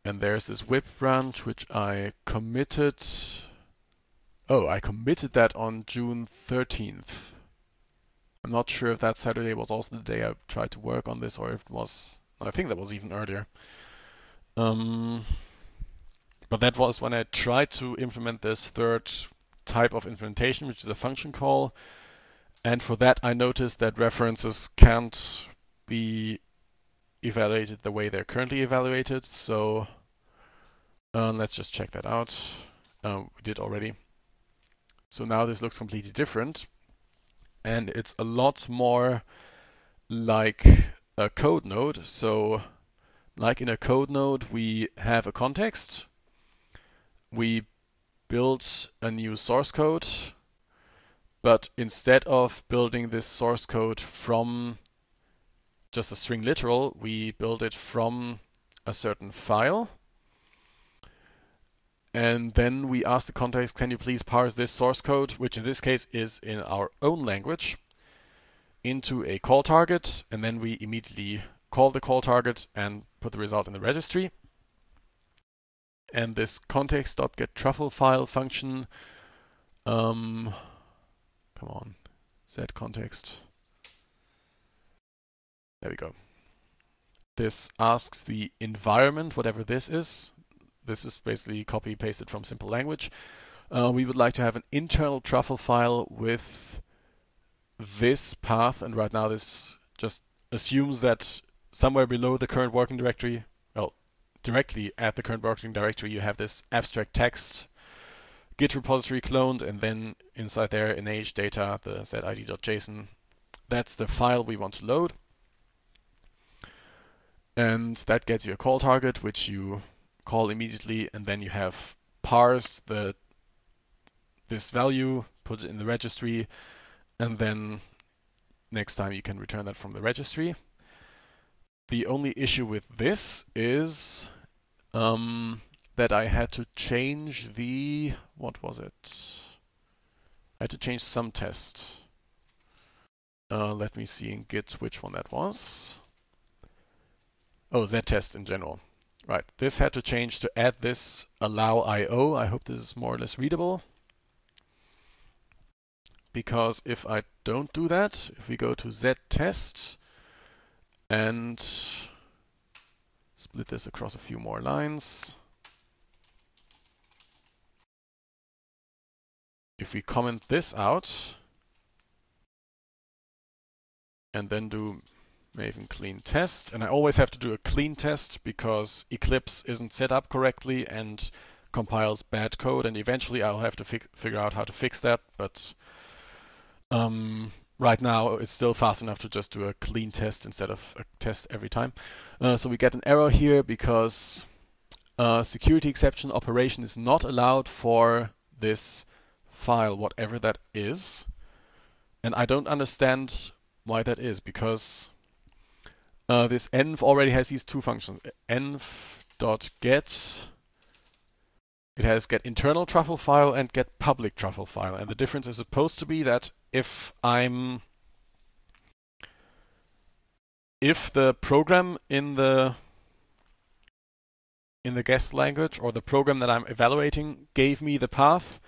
And there's this whip branch which I committed. Oh, I committed that on June 13th. I'm not sure if that Saturday was also the day I tried to work on this or if it was, I think that was even earlier. Um, but that was when I tried to implement this third type of implementation, which is a function call. And for that, I noticed that references can't be evaluated the way they're currently evaluated. So uh, let's just check that out. Uh, we did already. So now this looks completely different and it's a lot more like a code node. So like in a code node, we have a context. We build a new source code, but instead of building this source code from just a string literal, we build it from a certain file. And then we ask the context, can you please parse this source code, which in this case is in our own language, into a call target. And then we immediately call the call target and put the result in the registry. And this context.getTruffle file function, um, come on, set context. There we go. This asks the environment, whatever this is, this is basically copy pasted from simple language. Uh, we would like to have an internal truffle file with this path, and right now this just assumes that somewhere below the current working directory, directly at the current working directory, you have this abstract text Git repository cloned, and then inside there eneyj data, the zid.json. That's the file we want to load. And that gets you a call target, which you call immediately, and then you have parsed the this value, put it in the registry, and then next time you can return that from the registry. The only issue with this is um, that I had to change the, what was it? I had to change some test. Uh, let me see in Git which one that was. Oh, Z test in general. Right, this had to change to add this allow IO. I hope this is more or less readable. Because if I don't do that, if we go to Z test and split this across a few more lines, if we comment this out, and then do maven clean test. And I always have to do a clean test because Eclipse isn't set up correctly and compiles bad code. And eventually I'll have to figure out how to fix that. But um, right now it's still fast enough to just do a clean test instead of a test every time. Uh, so we get an error here because uh, security exception operation is not allowed for this file, whatever that is. And I don't understand why that is, because uh, this env already has these two functions. env.get, it has get internal truffle file and get public truffle file. And the difference is supposed to be that if I'm if the program in the in the guest language or the program that I'm evaluating gave me the path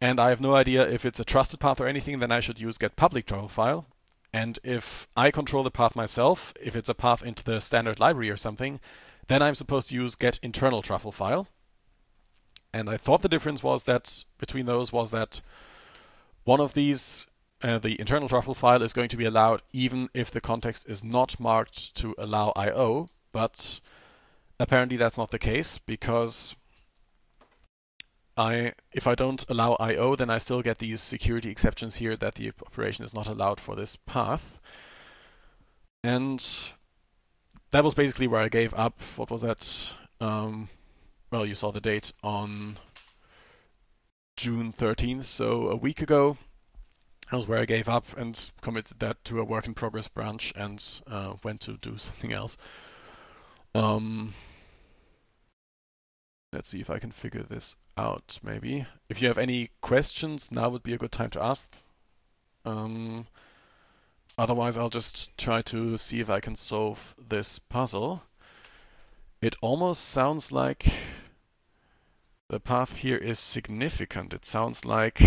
and I have no idea if it's a trusted path or anything, then I should use get public truffle file. And if I control the path myself, if it's a path into the standard library or something, then I'm supposed to use get internal truffle file. And I thought the difference was that between those was that one of these, uh, the internal truffle file, is going to be allowed even if the context is not marked to allow I/O. But apparently that's not the case because I, if I don't allow I/O, then I still get these security exceptions here that the operation is not allowed for this path. And that was basically where I gave up. What was that? Um, well, you saw the date on June 13th, so a week ago. That was where I gave up and committed that to a work in progress branch and uh, went to do something else. Um, Let's see if I can figure this out, maybe. If you have any questions, now would be a good time to ask. Um, otherwise, I'll just try to see if I can solve this puzzle. It almost sounds like the path here is significant. It sounds like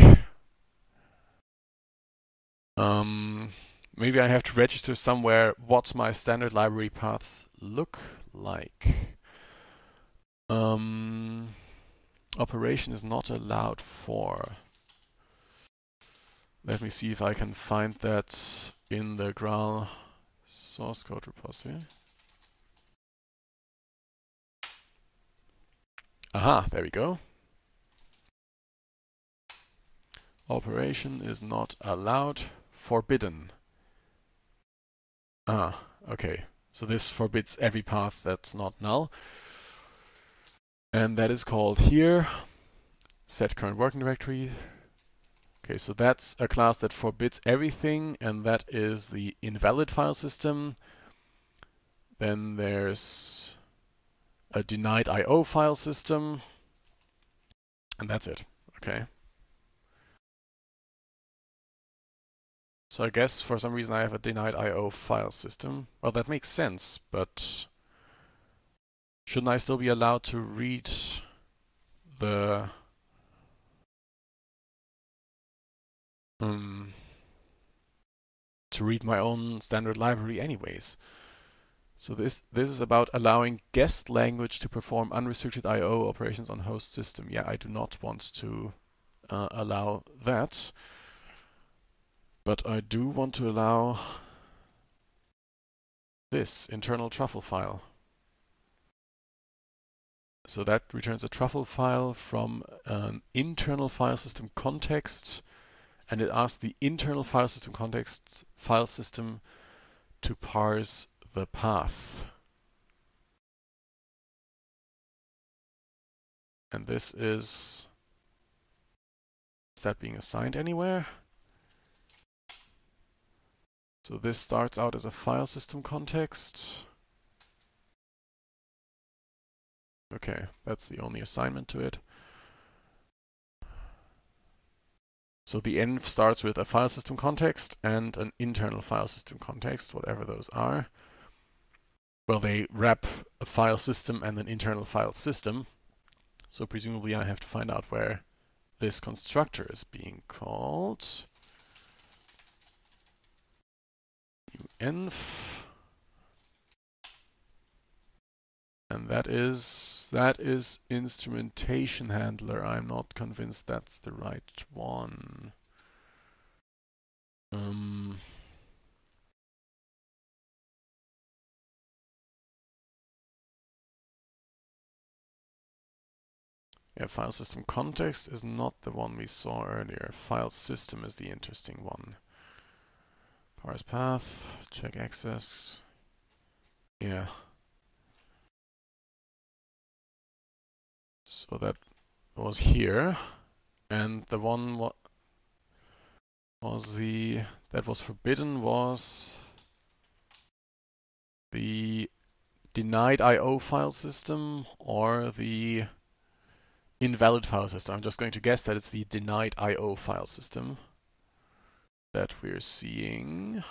um, maybe I have to register somewhere what my standard library paths look like. Um, operation is not allowed for. Let me see if I can find that in the Graal source code repository. Aha, there we go. Operation is not allowed, forbidden. Ah, okay. So this forbids every path that's not null. And that is called here set current working directory. Okay, so that's a class that forbids everything, and that is the invalid file system. Then there's a denied IO file system, and that's it. Okay. So I guess for some reason I have a denied IO file system. Well, that makes sense, but Shouldn't I still be allowed to read the um, to read my own standard library anyways? So this this is about allowing guest language to perform unrestricted I/O operations on host system. Yeah, I do not want to uh, allow that, but I do want to allow this internal truffle file. So that returns a truffle file from an internal file system context, and it asks the internal file system context file system to parse the path. And this is, is that being assigned anywhere? So this starts out as a file system context. Okay, that's the only assignment to it. So the env starts with a file system context and an internal file system context, whatever those are. Well, they wrap a file system and an internal file system. So presumably I have to find out where this constructor is being called. env And that is that is instrumentation handler. I'm not convinced that's the right one. Um, Yeah, file system context is not the one we saw earlier. File system is the interesting one. Parse path, check access. Yeah. So that was here, and the one was the that was forbidden was the denied IO file system or the invalid file system. I'm just going to guess that it's the denied IO file system that we're seeing.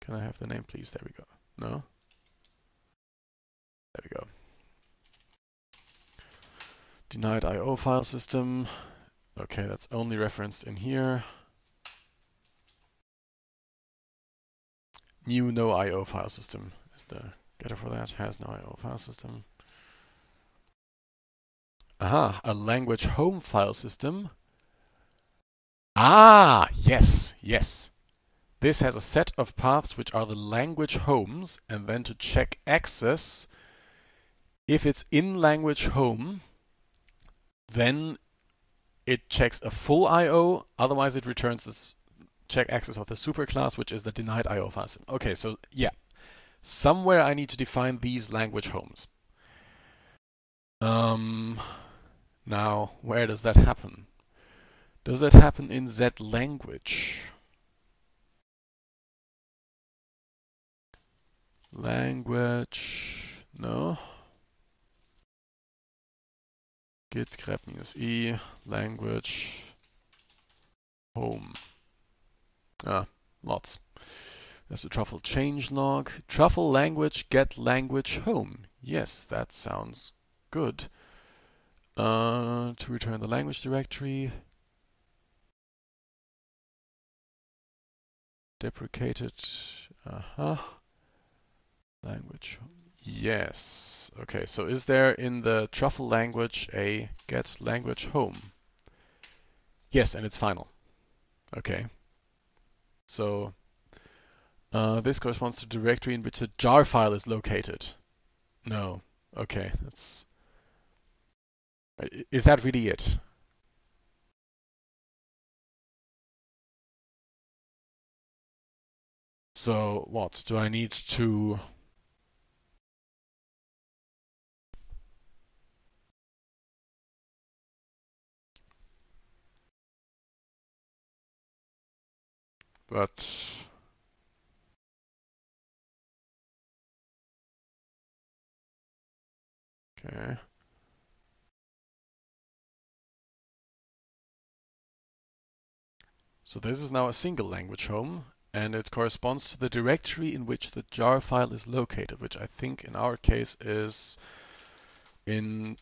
Can I have the name, please? There we go. No? There we go. Denied IO file system. Okay, that's only referenced in here. New no IO file system is the getter for that. Has no IO file system. Aha, a language home file system. Ah, yes, yes. This has a set of paths which are the language homes, and then to check access, if it's in language home, then it checks a full IO, otherwise it returns this check access of the superclass, which is the denied IO file. Okay, so yeah, somewhere I need to define these language homes. Um, now, where does that happen? Does that happen in Z language? Language, no. Git grep minus e, language, home. Ah, lots. There's a truffle change log. Truffle language get language home. Yes, that sounds good. Uh, to return the language directory. Deprecated. Uh-huh. Language. Yes. Okay, so is there in the truffle language a get language home? Yes, and it's final. Okay. So uh, this corresponds to the directory in which the jar file is located. No. Okay, that's is that really it? So what? Do I need to but okay. So this is now a single language home, and it corresponds to the directory in which the jar file is located, which I think in our case is in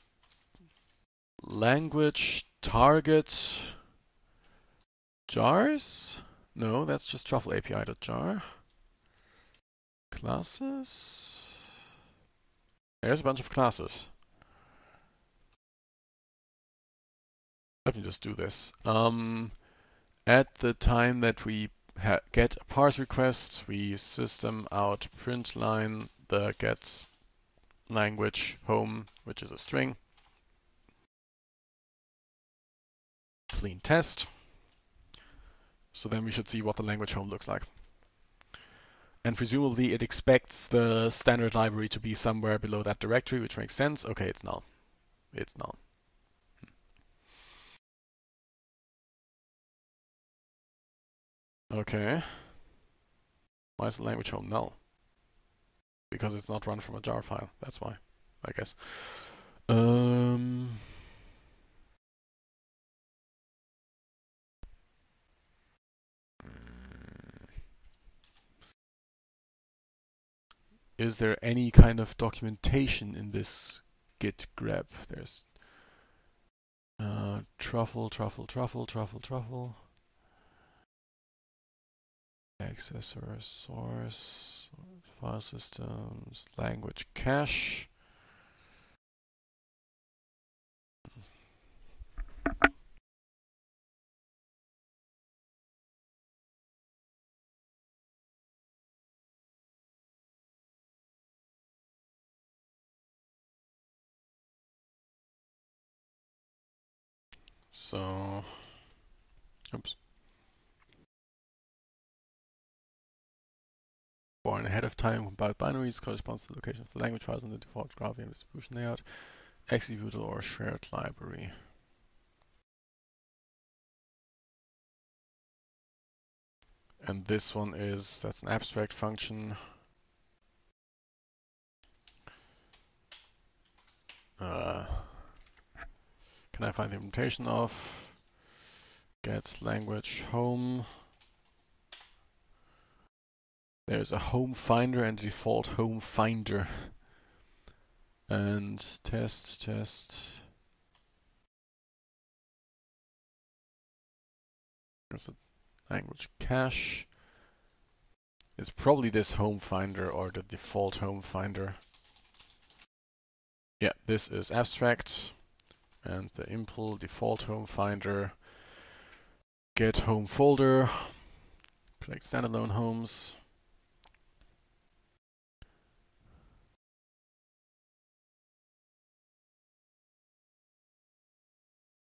language target jars. No, that's just truffle API.jar. Classes. There's a bunch of classes. Let me just do this. Um, at the time that we get a parse request, we system out print line the get language home, which is a string. Clean test. So then we should see what the language home looks like. And presumably it expects the standard library to be somewhere below that directory, which makes sense. Okay, it's null. It's null. Okay. Why is the language home null? Because it's not run from a jar file. That's why, I guess. Um, is there any kind of documentation in this git grep? There's uh, truffle, truffle, truffle, truffle, truffle. Accessor source, file systems, language cache. So, oops. Born ahead of time compiled binaries corresponds to the location of the language files in the default graphic distribution layout, executable or shared library. And this one is, that's an abstract function. Uh, can I find the implementation of get language home? There's a home finder and default home finder. And test, test. There's a language cache. It's probably this home finder or the default home finder. Yeah, this is abstract. And the impl default home finder get home folder, collect standalone homes.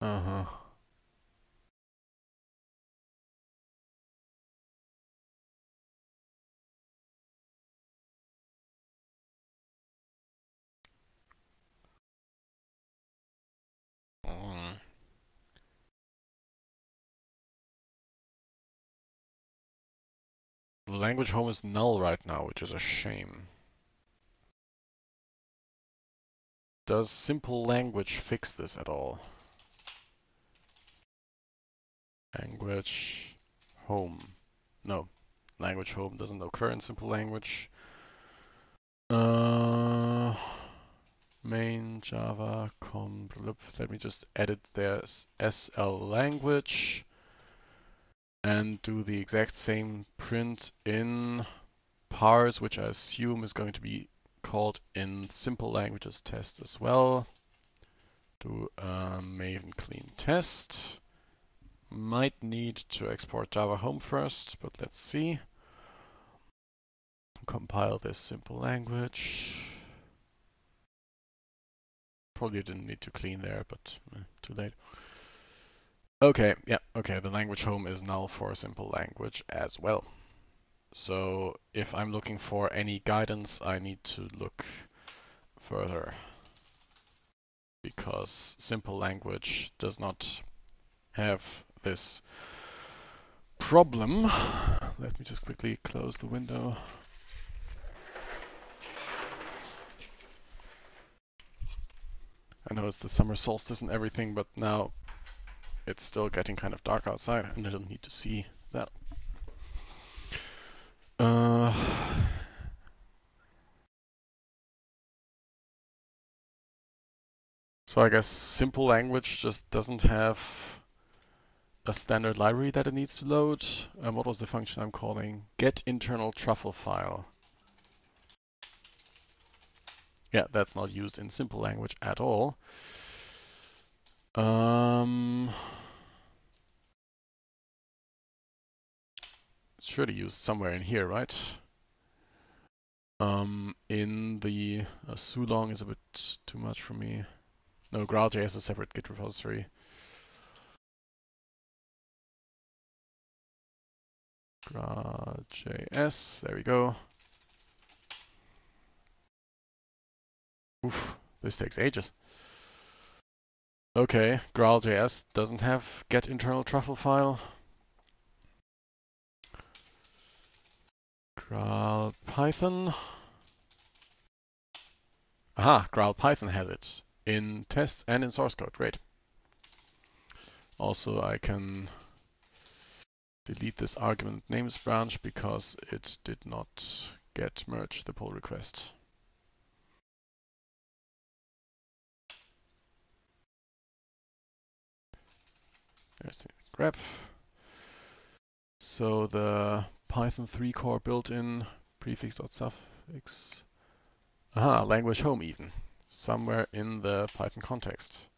Uh-huh. The language home is null right now, which is a shame. Does simple language fix this at all? Language home. No, language home doesn't occur in simple language. Uh, main java com. Let me just edit their SL language and do the exact same print in parse, which I assume is going to be called in simple languages test as well. Do a maven clean test. Might need to export Java home first, but let's see. Compile this simple language. Probably didn't need to clean there, but eh, too late. Okay, yeah, okay, the language home is null for simple language as well. So if I'm looking for any guidance, I need to look further because simple language does not have this problem. Let me just quickly close the window. I know it's the summer solstice and everything, but now it's still getting kind of dark outside and I don't need to see that. Uh, so I guess simple language just doesn't have a standard library that it needs to load. Um, what was the function I'm calling? Get internal truffle file. Yeah, that's not used in simple language at all. Um, it's surely used somewhere in here, right? Um, in the uh, Sulong is a bit too much for me. No, GraalJS is a separate Git repository. GraalJS, there we go. Oof, this takes ages. Okay, GraalJS doesn't have get internal truffle file. Graal Python. Aha, Graal Python has it in tests and in source code. Great. Also, I can delete this argument names branch because it did not get merged the pull request. There's the grep. So the Python 3 core built-in prefix.suffix. Aha, language home even. Somewhere in the Python context.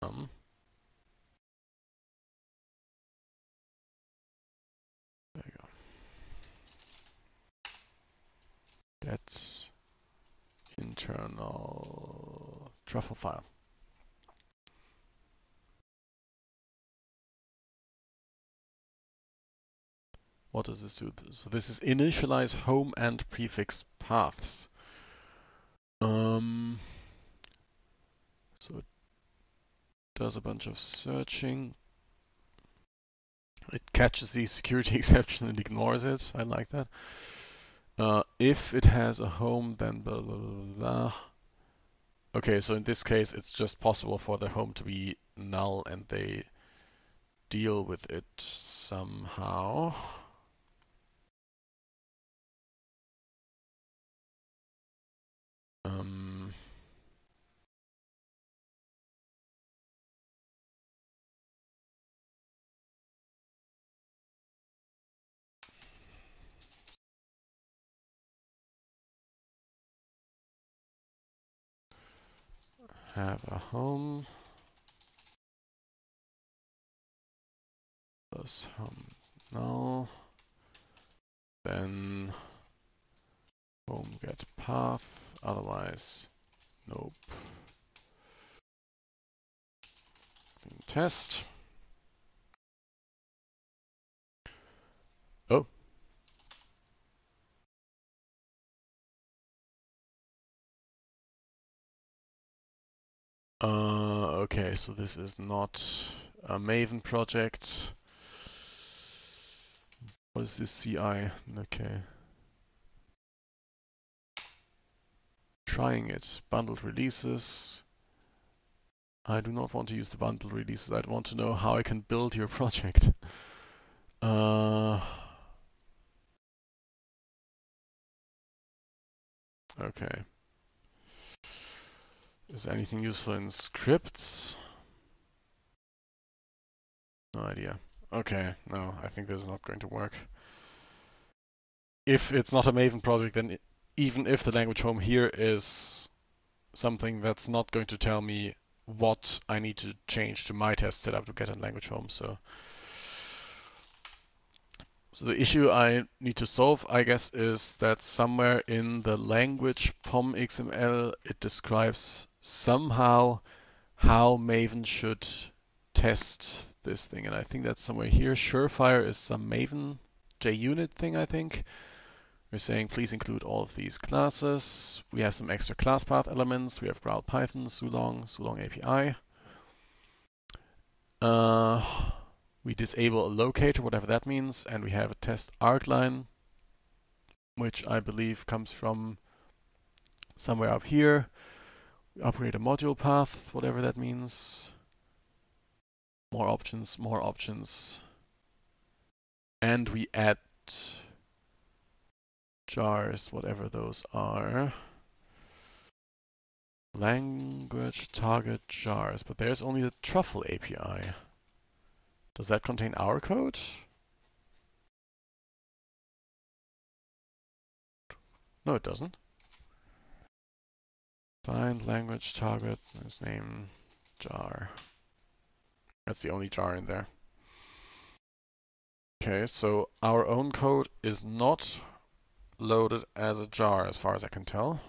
Um, That's internal truffle file. What does this do? So this is initialize home and prefix paths. Um, so it does a bunch of searching. It catches the security exception and ignores it. I like that. Uh, if it has a home, then blah, blah, blah. Okay, so in this case, it's just possible for the home to be null and they deal with it somehow. Um, have a home plus home null, then home get path, otherwise nope. Test. Oh. Uh, okay, so this is not a Maven project. What is this CI? Okay. Trying it. Bundled releases. I do not want to use the bundled releases. I want to know how I can build your project. Uh, okay. Is anything useful in scripts? No idea. Okay, no, I think this is not going to work. If it's not a Maven project, then even if the language home here is something that's not going to tell me what I need to change to my test setup to get a language home. So, so the issue I need to solve, I guess, is that somewhere in the language POM XML, it describes somehow how Maven should test this thing. And I think that's somewhere here. Surefire is some Maven JUnit thing, I think. We're saying please include all of these classes. We have some extra class path elements. We have Graal Python, Sulong, Sulong API. Uh, we disable a locator, whatever that means, and we have a test argline, which I believe comes from somewhere up here. We operate a module path, whatever that means. More options, more options. And we add jars, whatever those are. Language target jars, but there's only the truffle API. Does that contain our code? No, it doesn't. Find language target, let's name jar. That's the only jar in there. Okay, so our own code is not loaded as a jar as far as I can tell.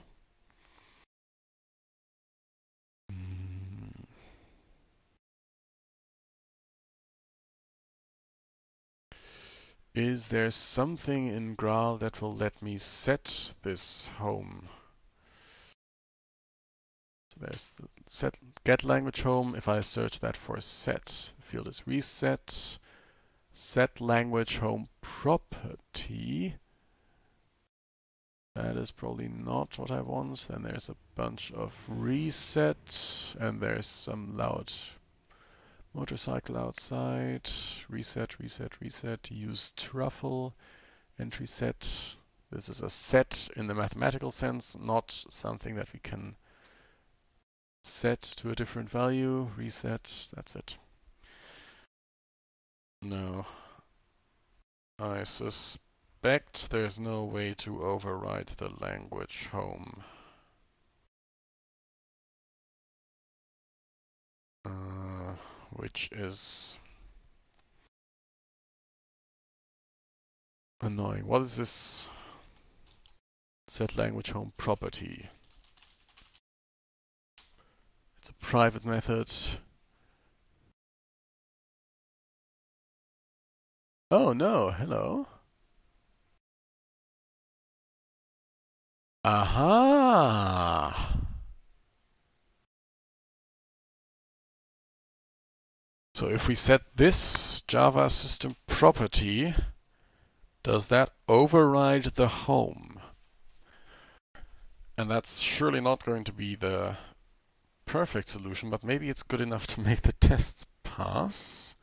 Is there something in Graal that will let me set this home? So there's the set get language home. If I search that for set, the field is reset. Set language home property. That is probably not what I want. Then there's a bunch of reset and there's some loud Motorcycle outside, reset, reset, reset, use truffle, entry set. This is a set in the mathematical sense, not something that we can set to a different value, reset, that's it. No. I suspect there's no way to override the language home. Uh, which is annoying. What is this set language home property? It's a private method. Oh no, hello. Aha! So if we set this Java system property, does that override the home? And that's surely not going to be the perfect solution, but maybe it's good enough to make the tests pass.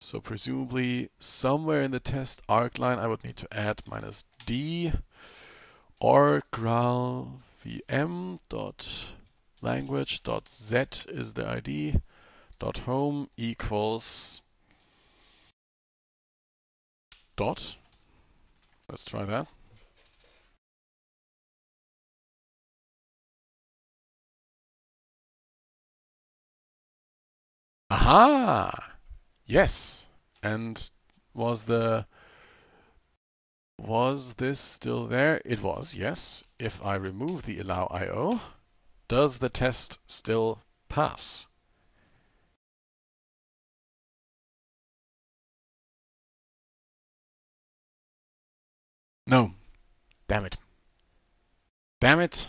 So presumably somewhere in the test arg line I would need to add minus d or graalvm dot language dot z is the ID dot home equals dot. Let's try that. Aha! Yes. And was the was this still there? It was, yes. If I remove the allow IO, does the test still pass? No. Damn it. Damn it.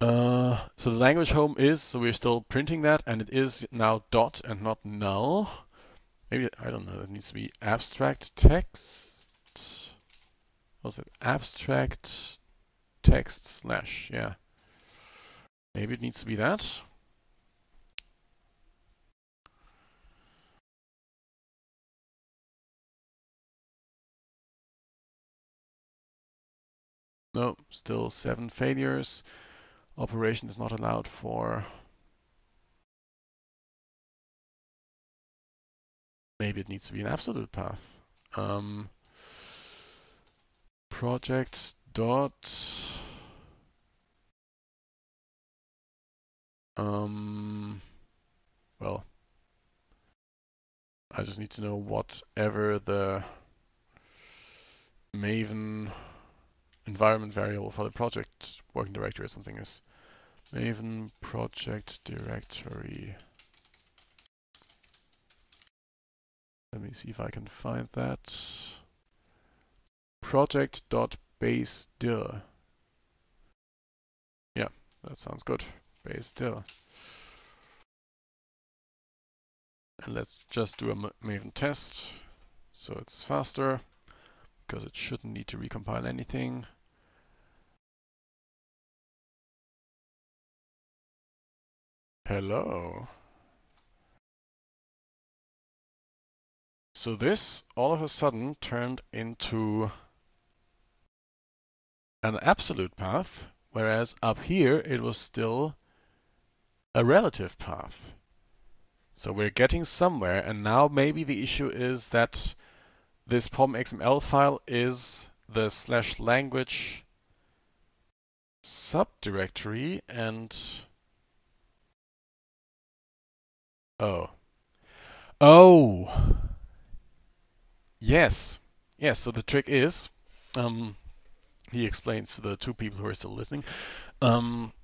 Uh, so the language home is, so we're still printing that, and it is now dot and not null. Maybe, I don't know, it needs to be abstract text. Was it abstract text slash, yeah. Maybe it needs to be that. No, still seven failures. Operation is not allowed for maybe it needs to be an absolute path. Um, project dot um, well, I just need to know whatever the Maven environment variable for the project working directory or something is. Maven project directory. Let me see if I can find that. Project.basedir. Yeah, that sounds good. Basedir. And let's just do a Maven test so it's faster because it shouldn't need to recompile anything. Hello. So this all of a sudden turned into an absolute path, whereas up here it was still a relative path. So we're getting somewhere, and now maybe the issue is that this POM XML file is the slash language subdirectory and oh oh yes yes so the trick is um, he explains to the two people who are still listening um,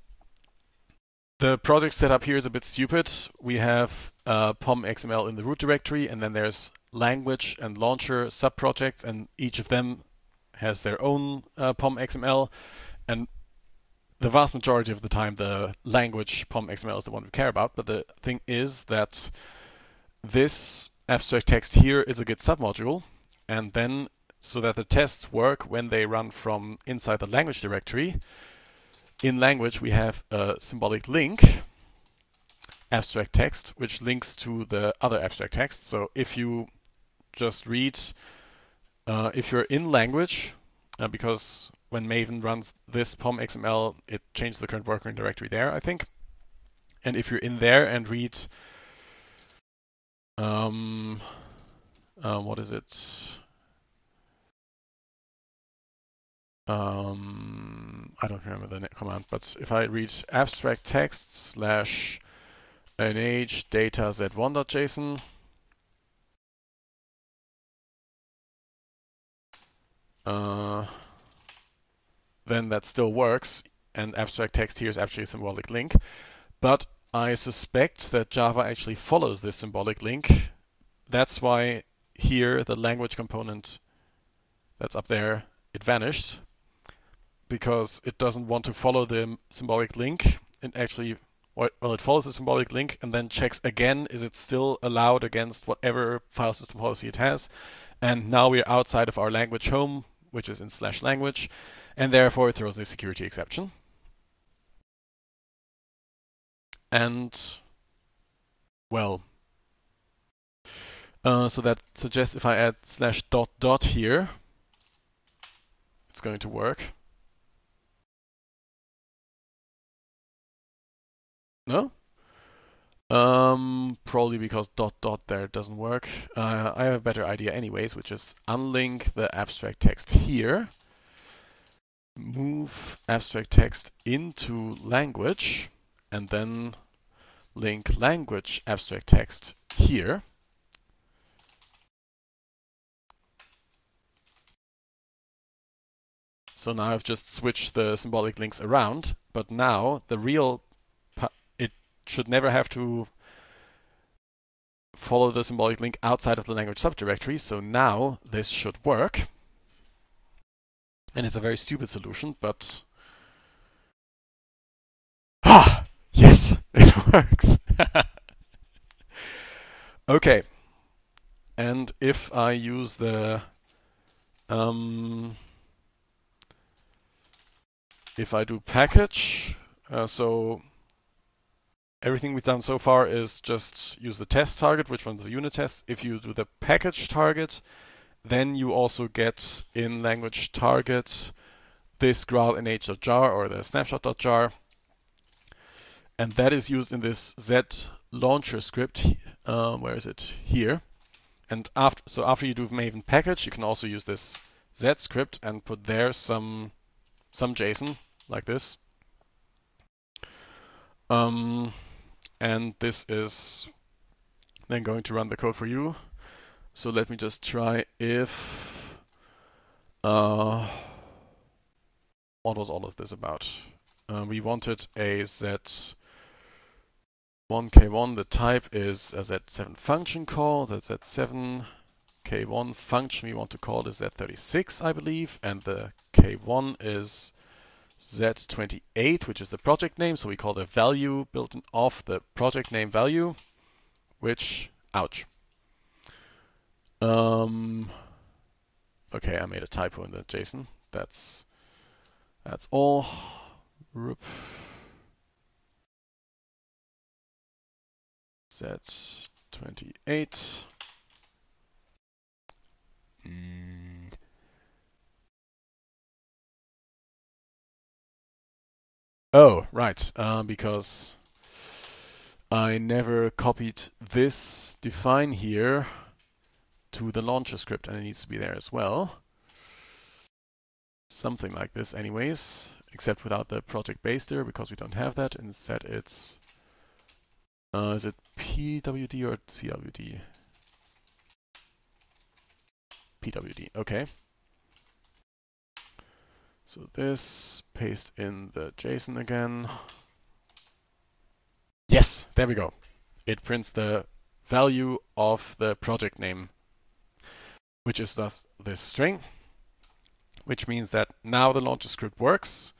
the project setup here is a bit stupid. We have uh, POM XML in the root directory, and then there's language and launcher subprojects, and each of them has their own uh, POM XML. And the vast majority of the time, the language POM XML is the one we care about. But the thing is that this abstract text here is a Git submodule, and then so that the tests work when they run from inside the language directory, in language, we have a symbolic link, abstract text, which links to the other abstract text. So if you just read, uh, if you're in language, uh, because when Maven runs this POM XML, it changes the current working directory there, I think. And if you're in there and read, um, uh, what is it? Um, I don't remember the command, but if I read abstract text slash eneyj data z1.json, uh, then that still works, and abstract text here is actually a symbolic link. But I suspect that Java actually follows this symbolic link. That's why here the language component that's up there, it vanished because it doesn't want to follow the symbolic link. It actually, well, it follows the symbolic link and then checks again, is it still allowed against whatever file system policy it has. And now we're outside of our language home, which is in slash language, and therefore it throws the security exception. And, well, uh, so that suggests if I add slash dot dot here, it's going to work. No? Um, probably because dot dot there doesn't work. Uh, I have a better idea anyways, which is unlink the abstract text here, move abstract text into language, and then link language abstract text here. So now I've just switched the symbolic links around, but now the real, should never have to follow the symbolic link outside of the language subdirectory. So now this should work. And it's a very stupid solution, but ah, yes, it works. okay. And if I use the um, if I do package, uh, so everything we've done so far is just use the test target, which runs the unit test. If you do the package target, then you also get in language target this graaleneyj.jar or the snapshot.jar. And that is used in this Z launcher script. Um, where is it? Here. And after, so after you do maven package, you can also use this Z script and put there some some JSON like this. Um, and this is then going to run the code for you. So let me just try if, uh, what was all of this about? Uh, we wanted a Z1K1, the type is a Z7 function call, the Z7 K1 function we want to call is Z36, I believe, and the K1 is Z28, which is the project name. So we call the value built in off the project name value, which, ouch. Um, okay, I made a typo in the JSON. That's, that's all. Rip. Z28. Mm. Oh, right, uh, because I never copied this define here to the launcher script and it needs to be there as well. Something like this anyways, except without the project base there because we don't have that. Instead it's, uh, is it PWD or CWD? PWD, okay. So this, paste in the JSON again. Yes, there we go. It prints the value of the project name, which is thus this string, which means that now the launcher script works.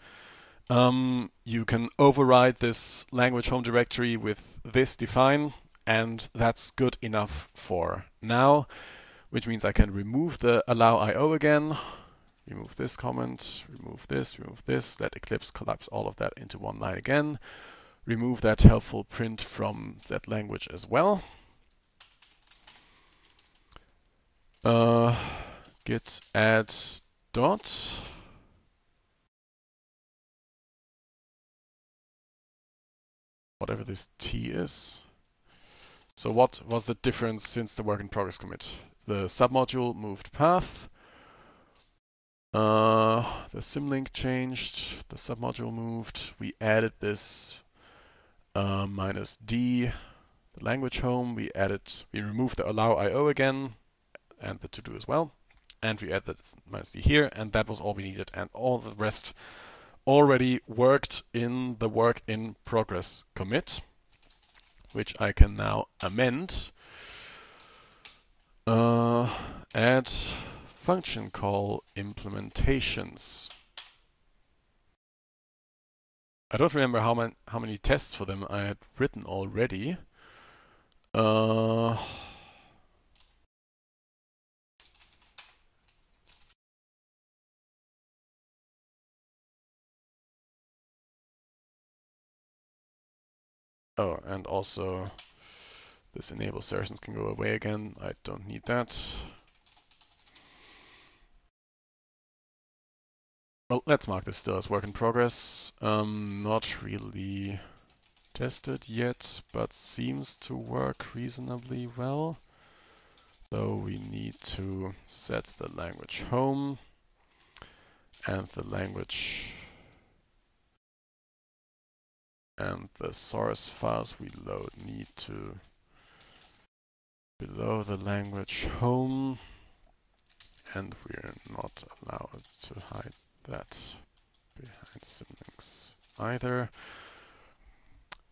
Um, you can override this language home directory with this define, and that's good enough for now, which means I can remove the allow IO again, remove this comment, remove this, remove this, let Eclipse collapse all of that into one line again, remove that helpful print from that language as well. Uh, git add dot. Whatever this T is. So what was the difference since the work in progress commit? The submodule moved path, uh, the symlink changed, the submodule moved, we added this uh, minus D, the language home, we added, we removed the allow IO again, and the to do as well, and we added minus D here, and that was all we needed, and all the rest already worked in the work in progress commit, which I can now amend. Uh, add function call implementations. I don't remember how many how many tests for them I had written already. Uh, oh, and also this enable sessions can go away again. I don't need that. Well, let's mark this still as work in progress. Um, not really tested yet, but seems to work reasonably well. Though we need to set the language home and the language and the source files we load need to below the language home and we're not allowed to hide that behind symlinks either.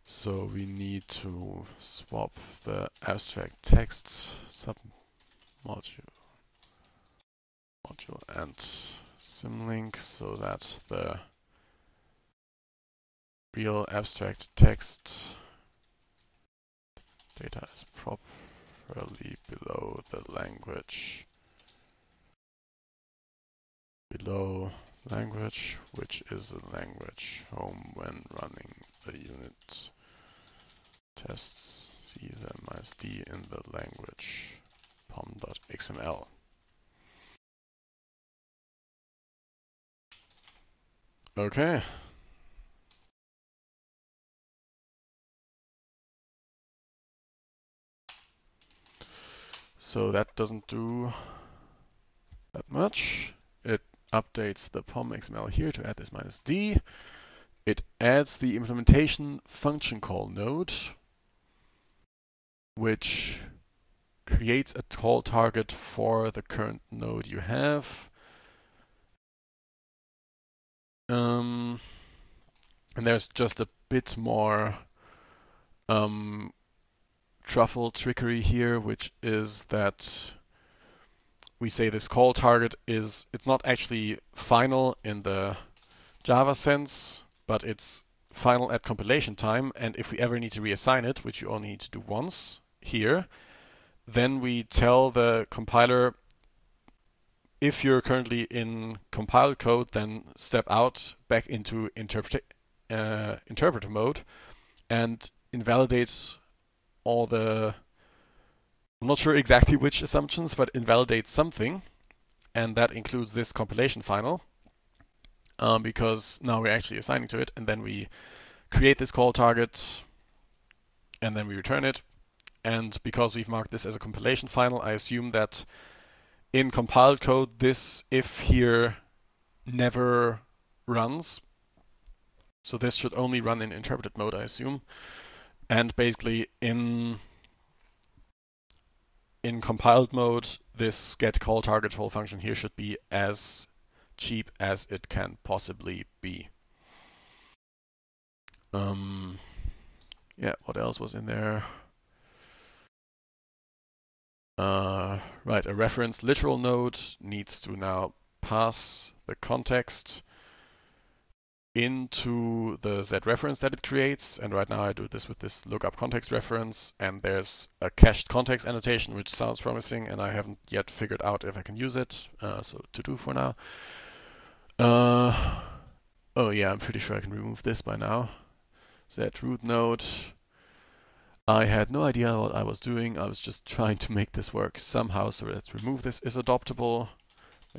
So we need to swap the abstract text submodule module and symlink so that the real abstract text data is properly below the language below language, which is the language home when running the unit tests see the minus d in the language pom.xml. Okay. So that doesn't do that much. It updates the POM XML here to add this minus D. It adds the implementation function call node, which creates a call target for the current node you have. Um, and there's just a bit more um, truffle trickery here, which is that we say this call target is, it's not actually final in the Java sense, but it's final at compilation time. And if we ever need to reassign it, which you only need to do once here, then we tell the compiler, if you're currently in compiled code, then step out back into interpret uh, interpreter mode and invalidates all the I'm not sure exactly which assumptions, but invalidates something, and that includes this compilation final, um, because now we're actually assigning to it, and then we create this call target, and then we return it. And because we've marked this as a compilation final, I assume that in compiled code, this if here never runs. So this should only run in interpreted mode, I assume. And basically in in compiled mode, this get call target whole function here should be as cheap as it can possibly be. Um, yeah, what else was in there? Uh, right, a reference literal node needs to now pass the context into the Z reference that it creates. And right now I do this with this lookup context reference. And there's a cached context annotation, which sounds promising. And I haven't yet figured out if I can use it. Uh, so to do for now. Uh, oh yeah, I'm pretty sure I can remove this by now. Z root node. I had no idea what I was doing. I was just trying to make this work somehow. So let's remove this is adoptable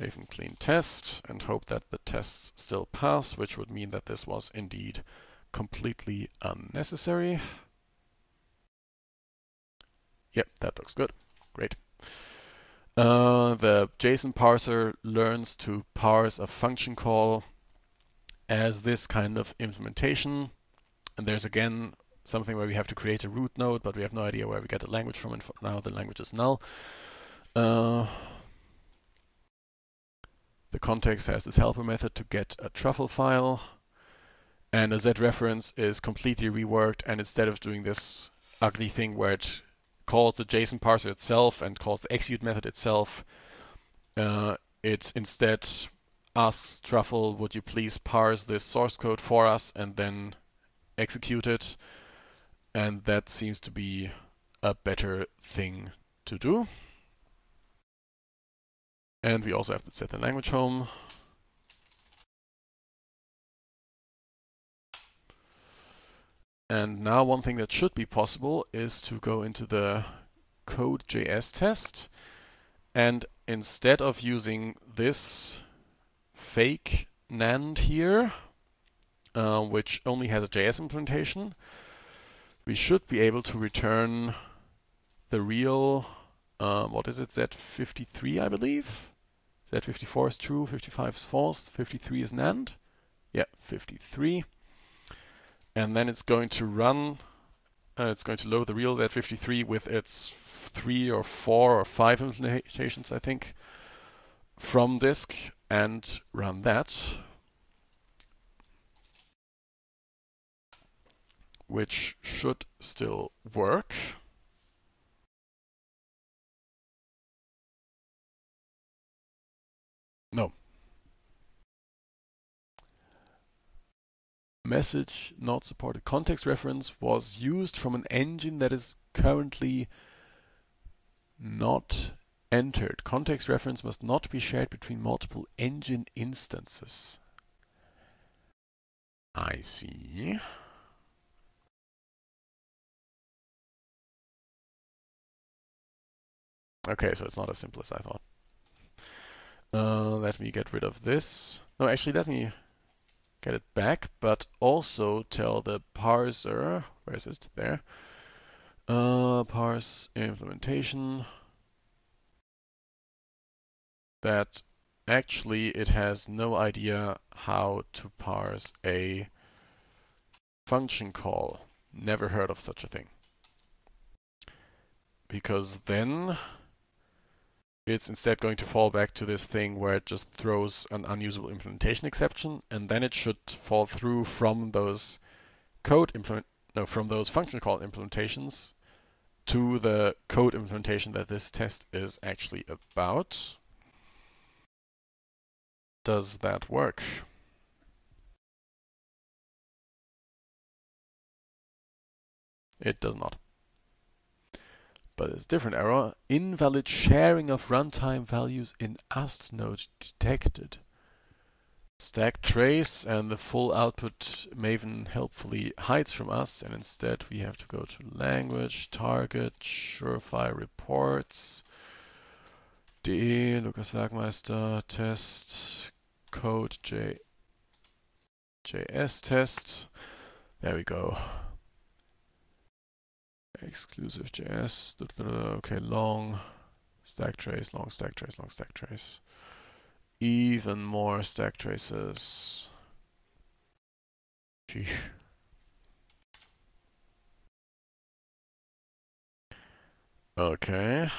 even clean test and hope that the tests still pass, which would mean that this was indeed completely unnecessary. Yep, that looks good. Great. Uh, the JSON parser learns to parse a function call as this kind of implementation. And there's again something where we have to create a root node, but we have no idea where we get the language from, and now the language is null. Uh, the context has this helper method to get a truffle file. And a Z reference is completely reworked. And instead of doing this ugly thing where it calls the JSON parser itself and calls the execute method itself, uh, it instead asks Truffle, would you please parse this source code for us and then execute it? And that seems to be a better thing to do. And we also have to set the language home. And now one thing that should be possible is to go into the code.js test and instead of using this fake NAND here, uh, which only has a JS implementation, we should be able to return the real, uh, what is it, Z53 I believe? Z54 is true, 55 is false, 53 is an NAND. Yeah, 53 and then it's going to run, uh, it's going to load the real Z53 with its three or four or five implementations, I think, from disk and run that. Which should still work. No, message not supported. Context reference was used from an engine that is currently not entered. Context reference must not be shared between multiple engine instances. I see. Okay, so it's not as simple as I thought. Uh, let me get rid of this. No, actually, let me get it back, but also tell the parser, where is it? There. Uh, parse implementation that actually it has no idea how to parse a function call. Never heard of such a thing. Because then it's instead going to fall back to this thing where it just throws an unusable implementation exception, and then it should fall through from those code implement no from those function call implementations to the code implementation that this test is actually about. Does that work? It does not but it's a different error. Invalid sharing of runtime values in AST node detected. Stack trace and the full output Maven helpfully hides from us and instead we have to go to language, target, surefire reports, de, Lucas Werkmeister, test, code, J, JS test. There we go. Exclusive JS. Okay, long stack trace, long stack trace, long stack trace. Even more stack traces. Gee. Okay.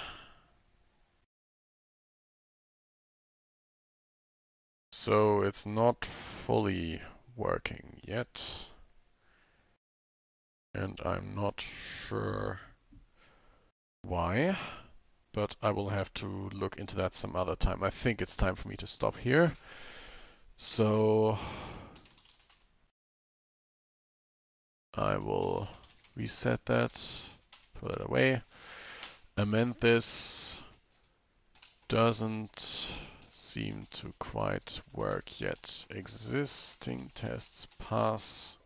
So it's not fully working yet and I'm not sure why, but I will have to look into that some other time. I think it's time for me to stop here. So I will reset that, throw that away, amend this. Doesn't seem to quite work yet. Existing tests pass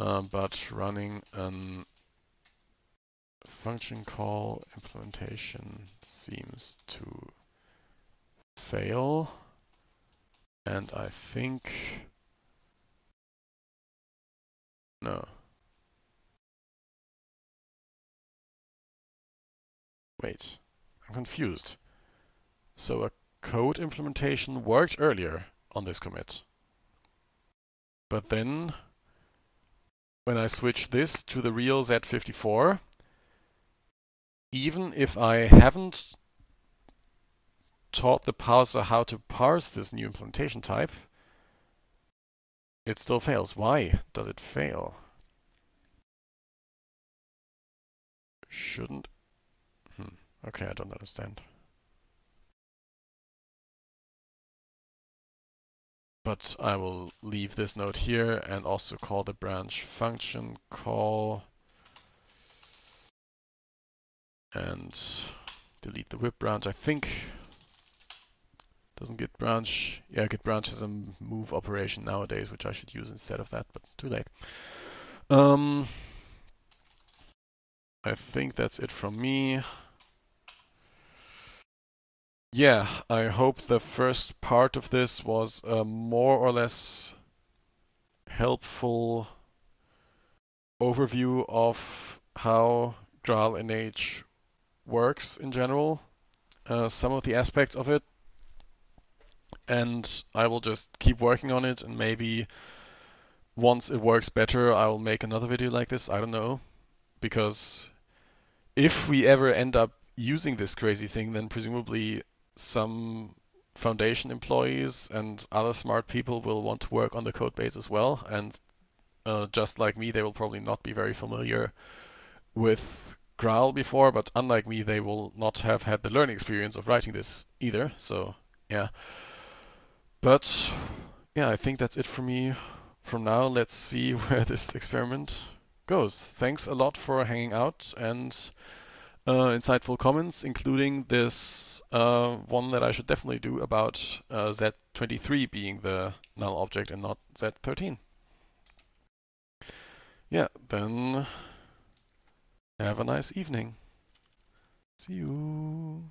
uh, but running a function call implementation seems to fail. And I think, no. Wait, I'm confused. So a code implementation worked earlier on this commit. But then when I switch this to the real Z54, even if I haven't taught the parser how to parse this new implementation type, it still fails. Why does it fail? Shouldn't. Hmm. Okay, I don't understand. But I will leave this node here and also call the branch function call and delete the WIP branch. I think doesn't git branch. Yeah, git branch is a move operation nowadays, which I should use instead of that, but too late. Um, I think that's it from me. Yeah, I hope the first part of this was a more or less helpful overview of how GraalEneyj works in general, uh, some of the aspects of it, and I will just keep working on it and maybe once it works better, I will make another video like this. I don't know, because if we ever end up using this crazy thing, then presumably some foundation employees and other smart people will want to work on the code base as well. And uh, just like me, they will probably not be very familiar with Graal before, but unlike me, they will not have had the learning experience of writing this either. So yeah. But yeah, I think that's it for me from now. Let's see where this experiment goes. Thanks a lot for hanging out and uh, insightful comments, including this uh, one that I should definitely do about uh, Z23 being the null object and not Z13. Yeah, then have a nice evening. See you.